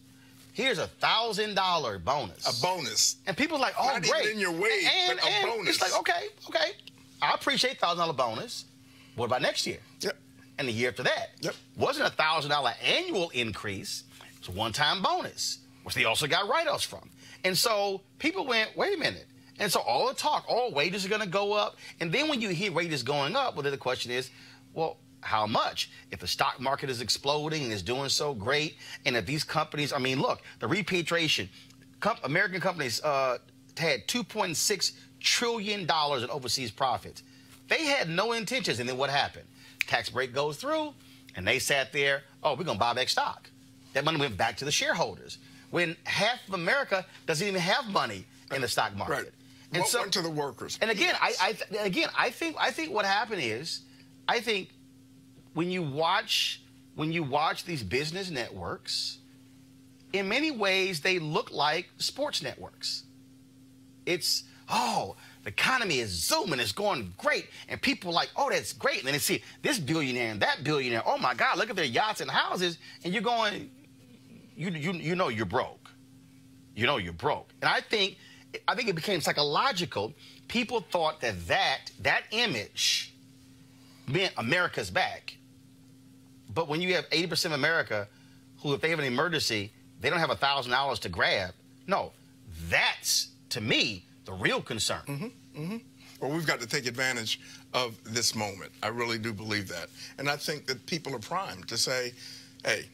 Here's a thousand dollar bonus. a bonus. And people like, oh, Not great. in your wage, and, but a and bonus. It's like, okay, okay. I appreciate thousand dollar bonus. What about next year? Yep. And the year after that? Yep. Wasn't a thousand dollar annual increase. It's a one time bonus, which they also got write offs from. And so people went, wait a minute. And so all the talk, all wages are going to go up. And then when you hear wages going up, well, then the question is, well, how much? If the stock market is exploding and is doing so great, and if these companies, I mean, look, the repatriation, American companies uh, had 2.6 trillion dollars in overseas profits. They had no intentions, and then what happened? Tax break goes through, and they sat there. Oh, we're gonna buy back stock. That money went back to the shareholders. When half of America doesn't even have money in the stock market. Right. what went to the workers? And again, I, I th- again, I think I think what happened is, I think when you watch when you watch these business networks, in many ways they look like sports networks. It's oh, the economy is zooming, it's going great, and people are like, oh, that's great. And then they see this billionaire and that billionaire. Oh my God, look at their yachts and houses, and you're going, you you you know you're broke. You know you're broke. And I think I think it became psychological. People thought that that that image meant America's back. But when you have 80% of America who, if they have an emergency, they don't have a $1,000 to grab, no, that's, to me, the real concern. Mm-hmm, mm-hmm. Well, we've got to take advantage of this moment. I really do believe that. And I think that people are primed to say, hey,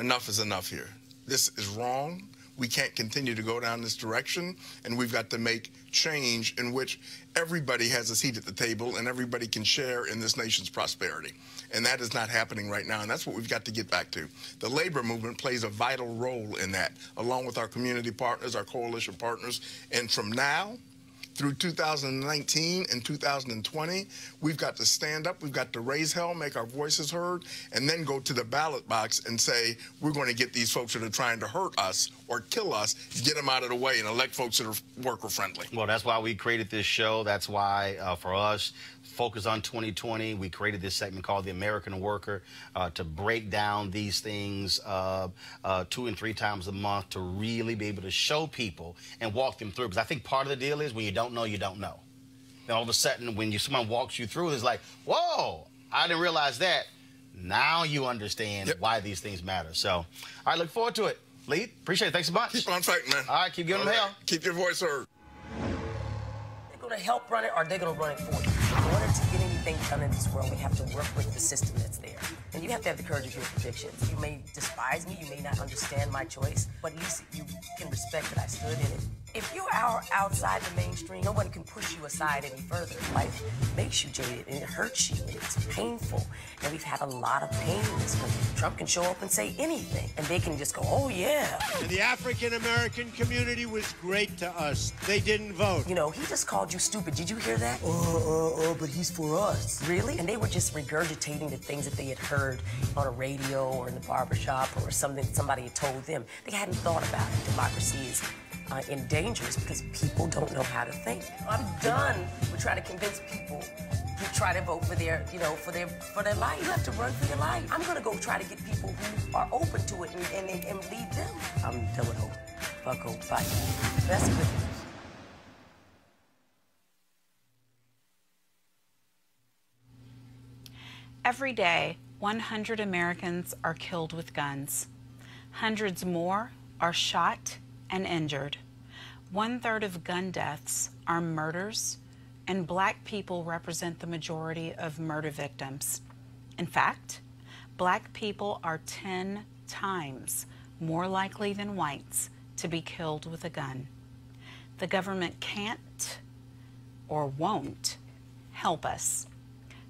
enough is enough here. This is wrong. We can't continue to go down this direction, and we've got to make change in which everybody has a seat at the table and everybody can share in this nation's prosperity. And that is not happening right now, and that's what we've got to get back to. The labor movement plays a vital role in that, along with our community partners, our coalition partners. And from now, through 2019 and 2020, we've got to stand up, we've got to raise hell, make our voices heard, and then go to the ballot box and say, we're going to get these folks that are trying to hurt us or kill us, get them out of the way and elect folks that are worker friendly. Well, that's why we created this show. That's why, uh, for us, focus on 2020. We created this segment called The American Worker uh, to break down these things uh, uh, two and three times a month to really be able to show people and walk them through. Because I think part of the deal is when you don't know, you don't know. Then all of a sudden, when you, someone walks you through, it's like, whoa, I didn't realize that. Now you understand Yep. why these things matter. So, I look forward to it. Lee, appreciate it. Thanks a bunch. Keep on fighting, man. All right, keep giving All them right. hell. Keep your voice heard. To help run it or are they're going to run it for you. In order to get anything done in this world, we have to work with the system that's there. And you have to have the courage of your convictions. You may despise me, you may not understand my choice, but at least you can respect that I stood in it. If you are outside the mainstream, no one can push you aside any further. Life makes you jaded and it hurts you and it's painful. And we've had a lot of pain in this country. Trump can show up and say anything, and they can just go, oh yeah. And the African American community was great to us. They didn't vote. You know, he just called you stupid. Did you hear that? Uh, uh, uh, but he's for us. Really? And they were just regurgitating the things that they had heard on a radio or in the barbershop or something somebody had told them. They hadn't thought about it. Democracy is uh, in danger because people don't know how to think. I'm done with trying to convince people to try to vote for their, you know, for their for their life. You have to run for your life. I'm gonna go try to get people who are open to it and, and, and lead them. I'm done with hope. Fuck hope. Fight. That's good. Every day, 100 Americans are killed with guns. Hundreds more are shot and injured. One third of gun deaths are murders, and black people represent the majority of murder victims. In fact, black people are 10 times more likely than whites to be killed with a gun. The government can't or won't help us.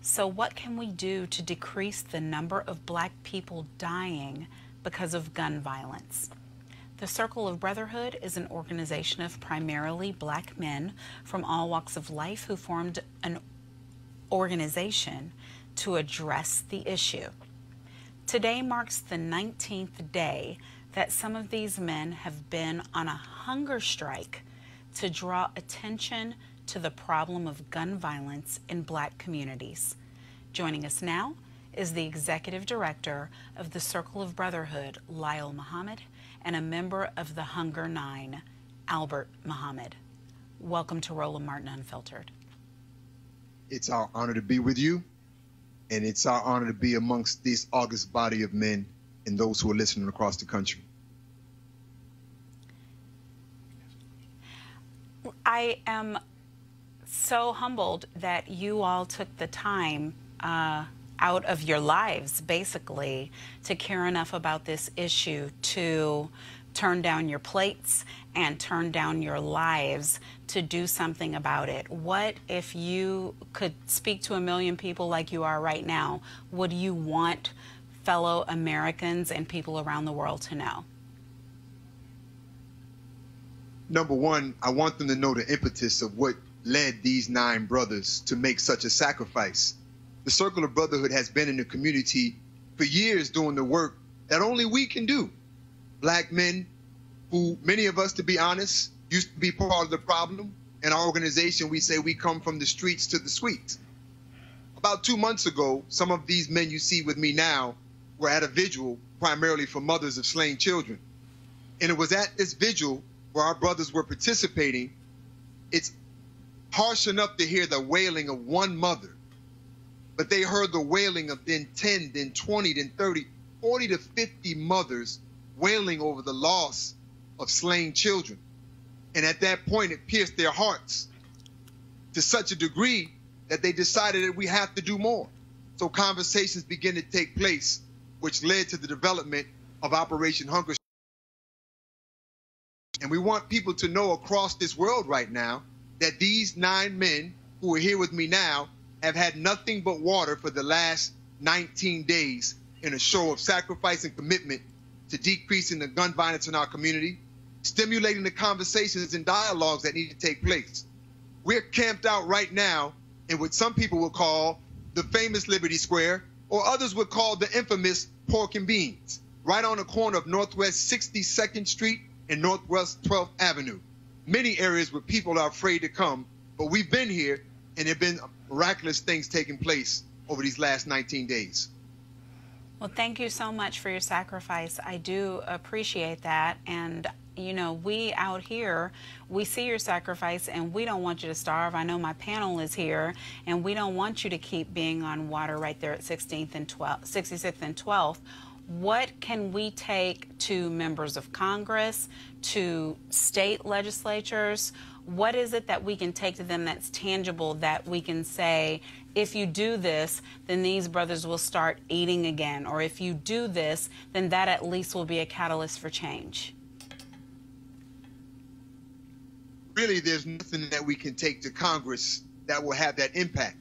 So, what can we do to decrease the number of black people dying because of gun violence? The Circle of Brotherhood is an organization of primarily black men from all walks of life who formed an organization to address the issue. Today marks the 19th day that some of these men have been on a hunger strike to draw attention to the problem of gun violence in black communities. Joining us now is the executive director of the Circle of Brotherhood, Lyle Muhammad, and a member of the Hunger Nine, Albert Muhammad. Welcome to Roland Martin Unfiltered. It's our honor to be with you, and it's our honor to be amongst this august body of men and those who are listening across the country. I am so humbled that you all took the time uh, out of your lives, basically, to care enough about this issue to turn down your plates and turn down your lives to do something about it. What if you could speak to a million people like you are right now? Do you want fellow Americans and people around the world to know? Number one, I want them to know the impetus of what led these nine brothers to make such a sacrifice. The Circle of Brotherhood has been in the community for years doing the work that only we can do. Black men who, many of us, to be honest, used to be part of the problem. In our organization, we say we come from the streets to the suites. About two months ago, some of these men you see with me now were at a vigil primarily for mothers of slain children. And it was at this vigil where our brothers were participating. It's harsh enough to hear the wailing of one mother, but they heard the wailing of then 10, then 20, then 30, 40 to 50 mothers wailing over the loss of slain children. And at that point, it pierced their hearts to such a degree that they decided that we have to do more. So conversations began to take place, which led to the development of Operation Hunger. And we want people to know across this world right now that these nine men who are here with me now have had nothing but water for the last 19 days in a show of sacrifice and commitment to decreasing the gun violence in our community, stimulating the conversations and dialogues that need to take place. We're camped out right now in what some people will call the famous Liberty Square, or others would call the infamous Pork and Beans, right on the corner of Northwest 62nd Street and Northwest 12th Avenue many areas where people are afraid to come. But we've been here, and there have been miraculous things taking place over these last 19 days. Well, thank you so much for your sacrifice. I do appreciate that. And, you know, we out here, we see your sacrifice and we don't want you to starve. I know my panel is here and we don't want you to keep being on water right there at 16th and 12th, 66th and 12th what can we take to members of Congress, to state legislatures? What is it that we can take to them that's tangible that we can say, if you do this, then these brothers will start eating again? Or if you do this, then that at least will be a catalyst for change? Really, there's nothing that we can take to Congress that will have that impact.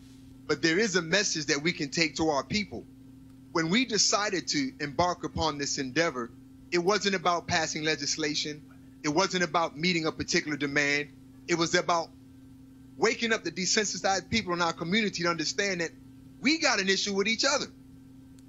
But there is a message that we can take to our people when we decided to embark upon this endeavor, it wasn't about passing legislation. It wasn't about meeting a particular demand. It was about waking up the desensitized people in our community to understand that we got an issue with each other.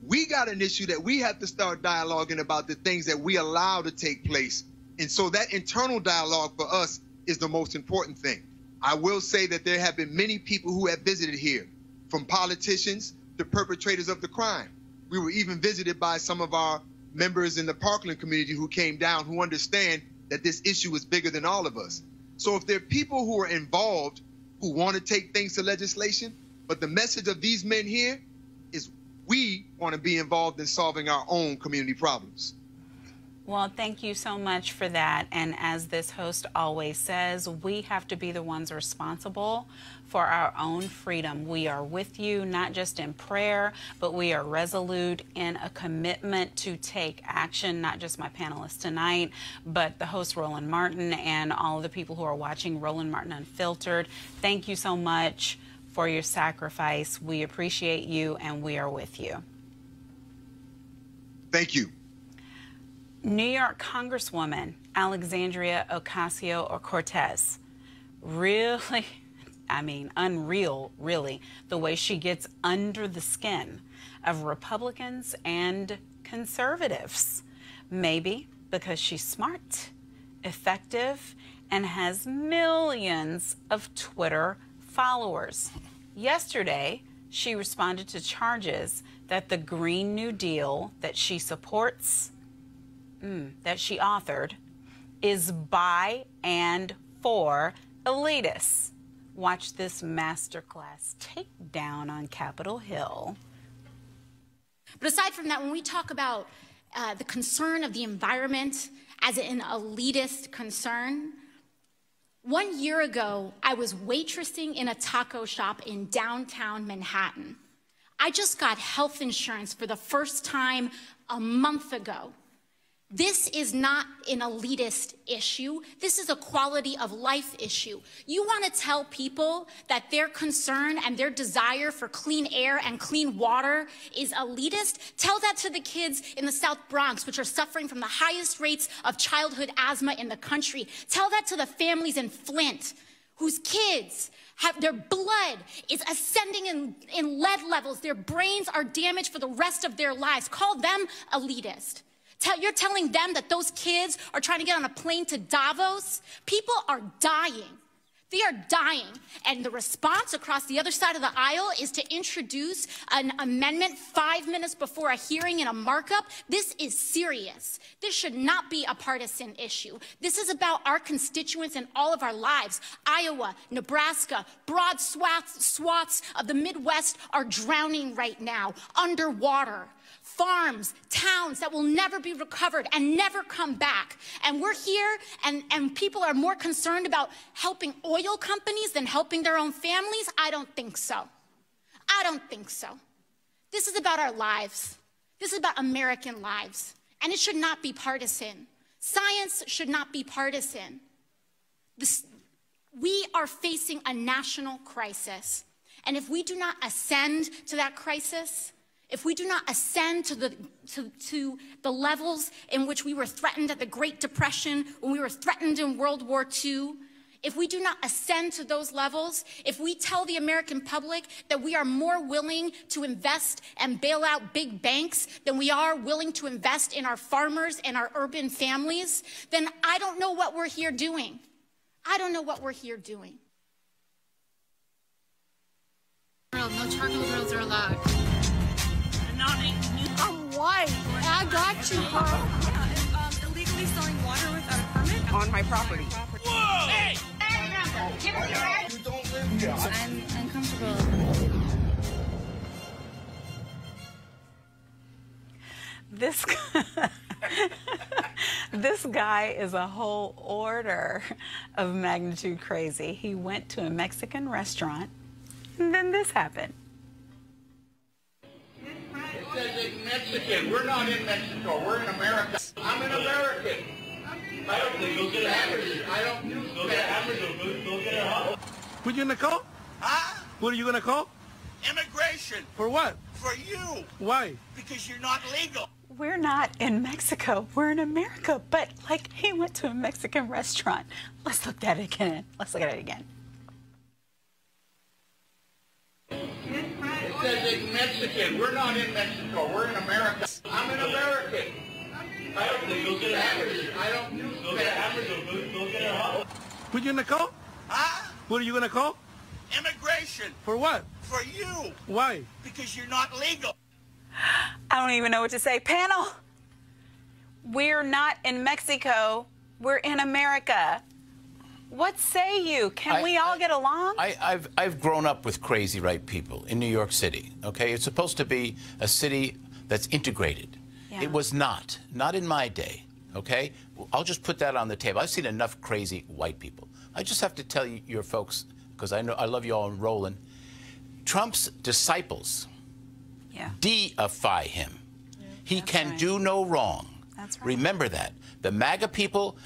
We got an issue that we have to start dialoguing about the things that we allow to take place. And so that internal dialogue for us is the most important thing. I will say that there have been many people who have visited here, from politicians to perpetrators of the crime. We were even visited by some of our members in the Parkland community who came down who understand that this issue is bigger than all of us. So if there are people who are involved who want to take things to legislation, but the message of these men here is we want to be involved in solving our own community problems. Well, thank you so much for that. And as this host always says, we have to be the ones responsible for our own freedom. We are with you, not just in prayer, but we are resolute in a commitment to take action, not just my panelists tonight, but the host, Roland Martin, and all of the people who are watching Roland Martin Unfiltered. Thank you so much for your sacrifice. We appreciate you and we are with you. Thank you. New York Congresswoman Alexandria Ocasio Cortez. Really, *laughs* I mean, unreal, really, the way she gets under the skin of Republicans and conservatives. Maybe because she's smart, effective, and has millions of Twitter followers. Yesterday, she responded to charges that the Green New Deal that she supports mm, that she authored is by and for elitists. Watch this masterclass takedown on Capitol Hill. But aside from that, when we talk about uh, the concern of the environment as an elitist concern, one year ago, I was waitressing in a taco shop in downtown Manhattan. I just got health insurance for the first time a month ago. This is not an elitist issue. This is a quality of life issue. You want to tell people that their concern and their desire for clean air and clean water is elitist? Tell that to the kids in the South Bronx, which are suffering from the highest rates of childhood asthma in the country. Tell that to the families in Flint whose kids have their blood is ascending in, in lead levels. Their brains are damaged for the rest of their lives. Call them elitist. Tell, you're telling them that those kids are trying to get on a plane to Davos? People are dying. They are dying. And the response across the other side of the aisle is to introduce an amendment five minutes before a hearing in a markup. This is serious. This should not be a partisan issue. This is about our constituents and all of our lives. Iowa, Nebraska, broad swaths, swaths of the Midwest are drowning right now, underwater farms, towns that will never be recovered and never come back. And we're here, and, and people are more concerned about helping oil companies than helping their own families? I don't think so. I don't think so. This is about our lives. This is about American lives. And it should not be partisan. Science should not be partisan. This, we are facing a national crisis. And if we do not ascend to that crisis, if we do not ascend to the, to, to, the levels in which we were threatened at the Great Depression, when we were threatened in World War II, if we do not ascend to those levels, if we tell the American public that we are more willing to invest and bail out big banks than we are willing to invest in our farmers and our urban families, then I don't know what we're here doing. I don't know what we're here doing. No charcoal grills are allowed I'm white. I got you, Carl. Um, illegally selling water without a permit on my property. Whoa! Hey! You don't live here. I'm uncomfortable. This *laughs* this guy is a whole order of magnitude crazy. He went to a Mexican restaurant, and then this happened says it's Mexican. We're not in Mexico. We're in America. I'm an American. I don't use Spanish. I don't use Spanish. Go get a Who you gonna call? Huh? Who are you gonna call? Immigration. For what? For you. Why? Because you're not legal. We're not in Mexico. We're in America. But like he went to a Mexican restaurant. Let's look at it again. Let's look at it again. Says it's Mexican. We're not in Mexico. We're in America. I'm an American. I don't use Spanish. I don't use Spanish. Who you gonna call? Huh? Who are you gonna call? Immigration. For what? For you. Why? Because you're not legal. I don't even know what to say. Panel, we're not in Mexico. We're in America. What say you? Can I, we all I, get along? I, have I've grown up with crazy right people in New York City. Okay, it's supposed to be a city that's integrated. Yeah. It was not, not in my day. Okay? I'll just put that on the table. I've seen enough crazy white people. I just have to tell you, your folks, because I know I love you all and Roland. Trump's disciples Yeah. deify him. he can do no wrong. That's right. Remember that. The MAGA people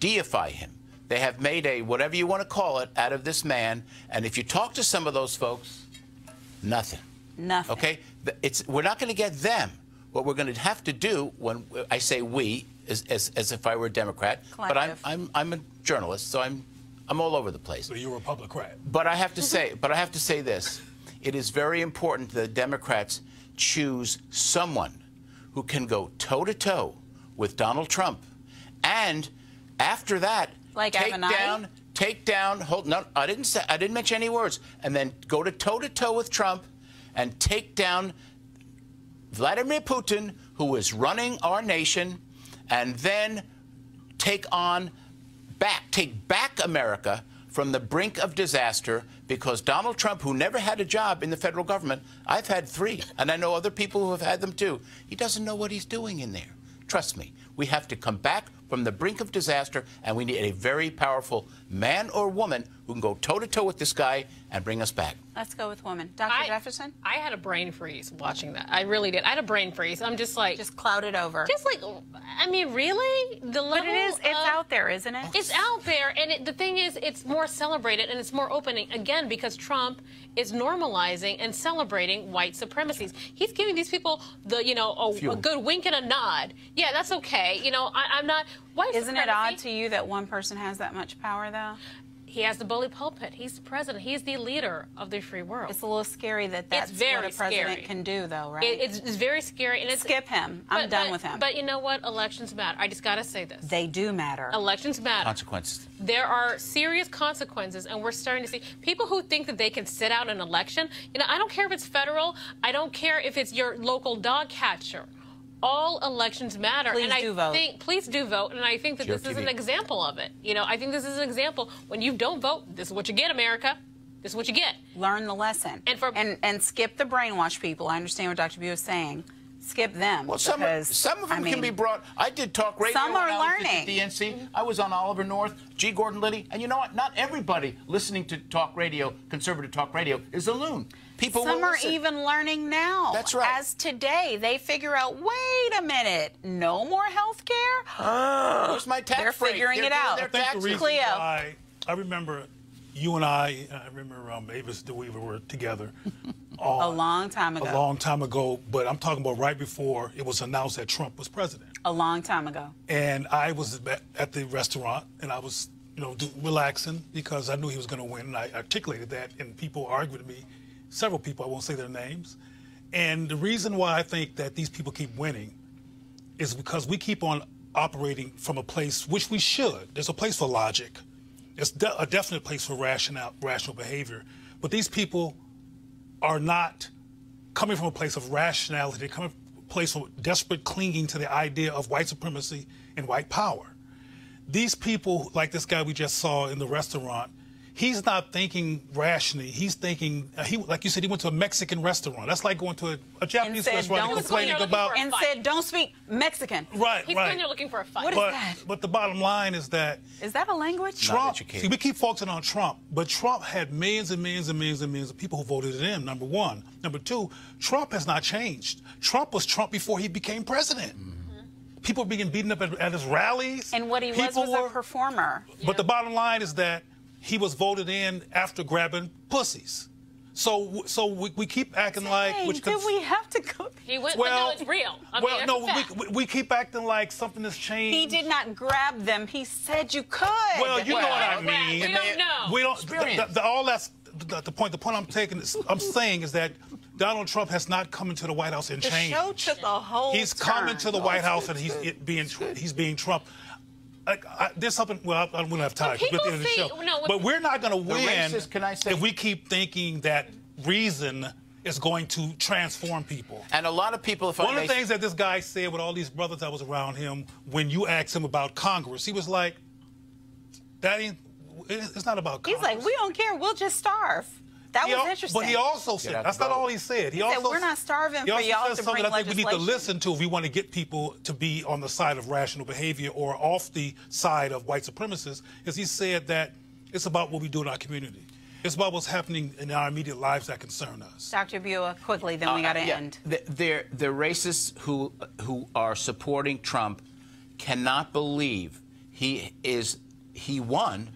deify him. They have made a whatever you want to call it out of this man. And if you talk to some of those folks, nothing. Nothing. Okay? It's we're not going to get them. What we're going to have to do when I say we, as, as, as if I were a Democrat, but I'm, I'm I'm a journalist, so I'm I'm all over the place. So you're a Republican. But I have to say, but I have to say this: it is very important that Democrats choose someone who can go toe to toe with Donald Trump, and after that, Like take Avenatti? down, take down. Hold no, I didn't say, I didn't mention any words, and then go to toe to toe with Trump, and take down Vladimir Putin, who is running our nation, and then take on back, take back America from the brink of disaster because Donald Trump, who never had a job in the federal government, I've had three, and I know other people who have had them too. He doesn't know what he's doing in there. Trust me, we have to come back from the brink of disaster, and we need a very powerful man or woman who can go toe to toe with this guy and bring us back. Let's go with woman. Dr. I- Jefferson? I had a brain freeze watching that. I really did. I had a brain freeze. I'm just like Just clouded over. Just like, I mean, really? The level But it is, it's of- out there, isn't it? It's out there, and it, the thing is, it's more celebrated and it's more opening again because Trump is normalizing and celebrating white supremacies. He's giving these people the, you know, a, a good wink and a nod. Yeah, that's okay. You know, I, I'm not white. Isn't it odd to you that one person has that much power, though? He has the bully pulpit. He's the president. He's the leader of the free world. It's a little scary that that's very what a president scary. can do, though, right? It- it's, it's very scary, and it's Skip him. I'm but- done but- with him. But you know what? Elections matter. I just gotta say this. they do matter. Elections matter. Consequences. there are serious consequences, and we're starting to see people who think that they can sit out an election. You know, I don't care if it's federal. I don't care if it's your local dog catcher. All elections matter, Please and I vote. think please do vote. And I think that It's this your is an example of it. You know, I think this is an example. When you don't vote, this is what you get, America. This is what you get. Learn the lesson. And for- and, and skip the brainwash people. I understand what Dr. Bu is saying. Skip them. Well, some, because, some of them I mean, can be brought. I did talk radio Some when are I was learning. at the DNC. I was on Oliver North, G. Gordon Liddy, and you know what? Not everybody listening to talk radio, conservative talk radio, is a loon. People Some will are listen. even learning now. That's right. As today, they figure out, wait a minute, no more health care? *gasps* Where's my tax They're break? figuring They're it out. their I think the taxes. reason Cleo. why I remember you and I, I remember um, Avis DeWeaver were together *laughs* A long time ago. a long time ago, but I'm talking about right before it was announced that Trump was president. a long time ago. And I was at- at the restaurant and I was, you know, relaxing because I knew he was going to win. And I articulated that, and people argued with me, several people, I won't say their names. And the reason why I think that these people keep winning is because we keep on operating from a place, which we should. There's a place for logic. There's de- a definite place for rational, rational behavior. But these people are not coming from a place of rationality. They're coming from a place of desperate clinging to the idea of white supremacy and white power. These people, like this guy we just saw in the restaurant, he's not thinking rationally. He's thinking, uh, he like you said, he went to a Mexican restaurant. That's like going to a, a Japanese said, restaurant and complaining about. for And said, don't speak Mexican. Right, He's right. going there looking for a fight. What is but, that? but the bottom line is that Is that a language? Trump. educated. See, we keep focusing on Trump, but Trump had millions and millions and millions and millions of people who voted in him. Number one. Number two, Trump has not changed. Trump was Trump before he became president. People were being beaten up at, at his rallies. And what he was People was were, a performer. But the bottom line is that he was voted in after grabbing pussies. So, so we, we keep acting like. Dang, Which did cons- we have to go? He went. Well, no, it's real. I well, mean, no, that's a fact. we, we, we keep acting like something has changed. He did not grab them. He said you could. Well, you know what I Well, mean. we don't know. We don't. Experience. The, the, all that's the, the point. The point I'm taking. Is, I'm saying is that Donald Trump has not come into the White House and the changed. show took a whole He's turn. coming to the White House and he's it being he's being Trump. Like, I, there's something. Well, I, I won't have time. 'cause we're at the end of the show. no, but we're not going to win racist, can I say- if we keep thinking that reason is going to transform people. And a lot of people, if I One of the things that this guy said with all these brothers that was around him, when you asked him about Congress, he was like, "That ain't. It's not about Congress." He's like, we don't care. We'll just starve. That He was al- interesting. But he also said, that's not all he said. He said, also "We're not starving he for also y'all said to something bring I think we need to listen to if we want to get people to be on the side of rational behavior or off the side of white supremacists, is he said that it's about what we do in our community. It's about what's happening in our immediate lives that concern us. Dr. Bua, quickly, then we got to Uh, yeah, end. The, they're, the racists who who are supporting Trump cannot believe he is he won,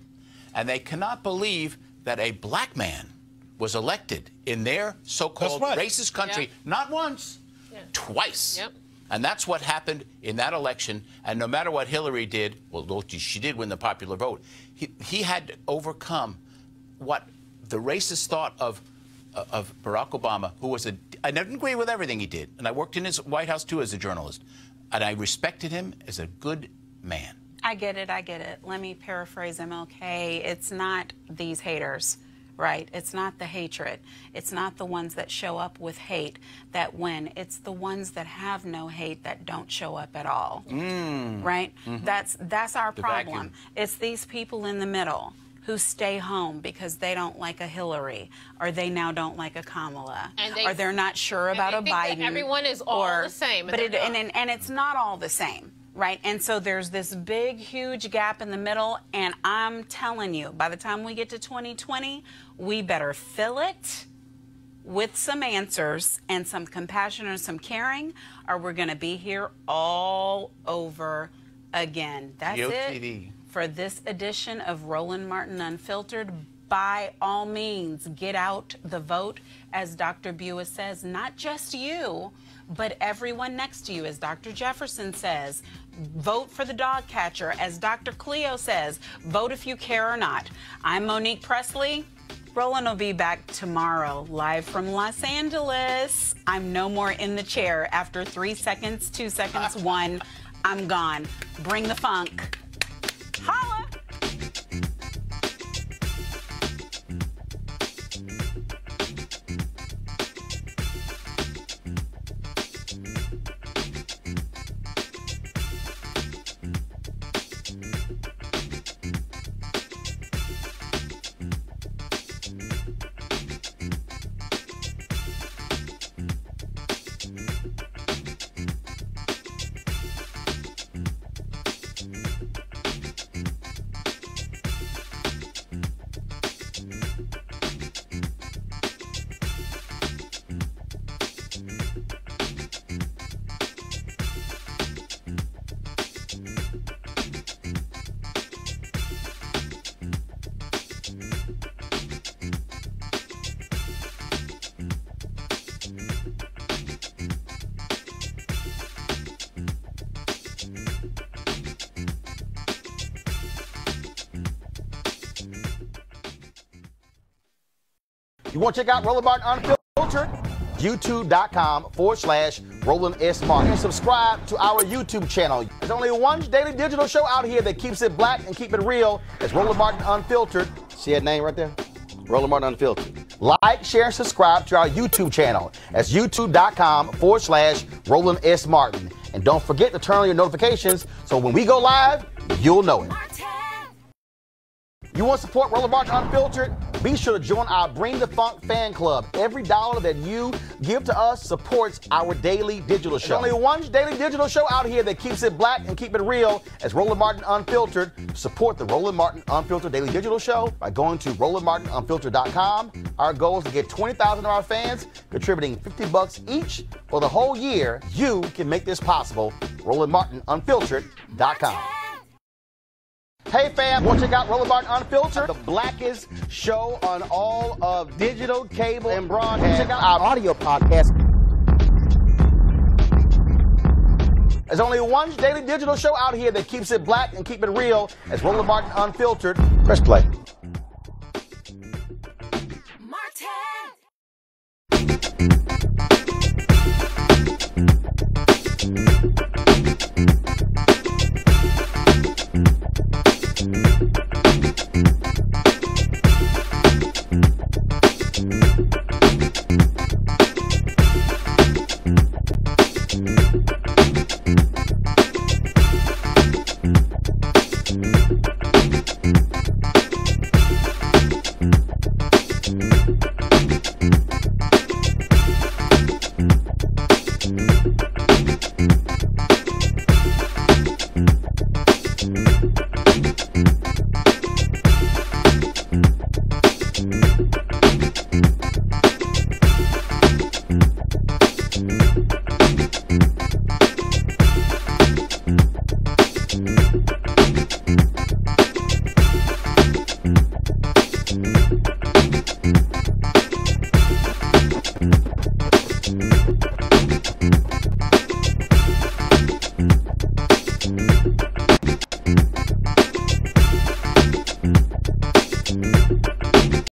and they cannot believe that a black man was elected in their so-called right. racist country Yep. not once, Yeah. twice. Yep. And that's what happened in that election. And no matter what Hillary did, well, she did win the popular vote. He, he had to overcome what the racist thought of uh, of Barack Obama, who was a I didn't agree with everything he did, and I worked in his White House too as a journalist, and I respected him as a good man. I get it. I get it. Let me paraphrase MLK. It's not these haters, right? It's not the hatred. It's not the ones that show up with hate that win. It's the ones that have no hate that don't show up at all, mm. right? Mm-hmm. That's that's our The problem. vacuum. It's these people in the middle who stay home because they don't like a Hillary or they now don't like a Kamala And they- or they're not sure about they a think that Biden. everyone is all or- the same, But it, and, and, and it's not all the same, right? And so there's this big, huge gap in the middle. And I'm telling you, by the time we get to 2020, we better fill it with some answers and some compassion and some caring, or we're going to be here all over again. That's it for this edition of Roland Martin Unfiltered. By all means, get out the vote, as Dr. Bua says, not just you, but everyone next to you, as Dr. Jefferson says. Vote for the dog catcher, as Dr. Cleo says. Vote if you care or not. I'm Monique Presley. Roland will be back tomorrow, live from Los Angeles. I'm no more in the chair after three seconds, two seconds, one. I'm gone. Bring the funk. Holla! To check out Roland Martin Unfiltered? YouTube.com forward slash Roland S. Martin. And subscribe to our YouTube channel. There's only one daily digital show out here that keeps it black and keep it real. It's Roland Martin Unfiltered. See that name right there? Roland Martin Unfiltered. Like, share, and subscribe to our YouTube channel. That's youtube.com forward slash Roland S. Martin. And don't forget to turn on your notifications so when we go live, you'll know it. You want to support Roland Martin Unfiltered? Be sure to join our Bring the Funk fan club. Every dollar that you give to us supports our daily digital show. There's only one daily digital show out here that keeps it black and keep it real as Roland Martin Unfiltered. Support the Roland Martin Unfiltered daily digital show by going to RolandMartinUnfiltered.com. Our goal is to get 20,000 of our fans contributing 50 bucks each for the whole year. You can make this possible. RolandMartinUnfiltered.com. Hey fam, want to check out Roland Martin Unfiltered, the blackest show on all of digital, cable, and broadcast. Check out our audio podcast. There's only one daily digital show out here that keeps it black and keep it real. It's Roland Martin Unfiltered. Press play.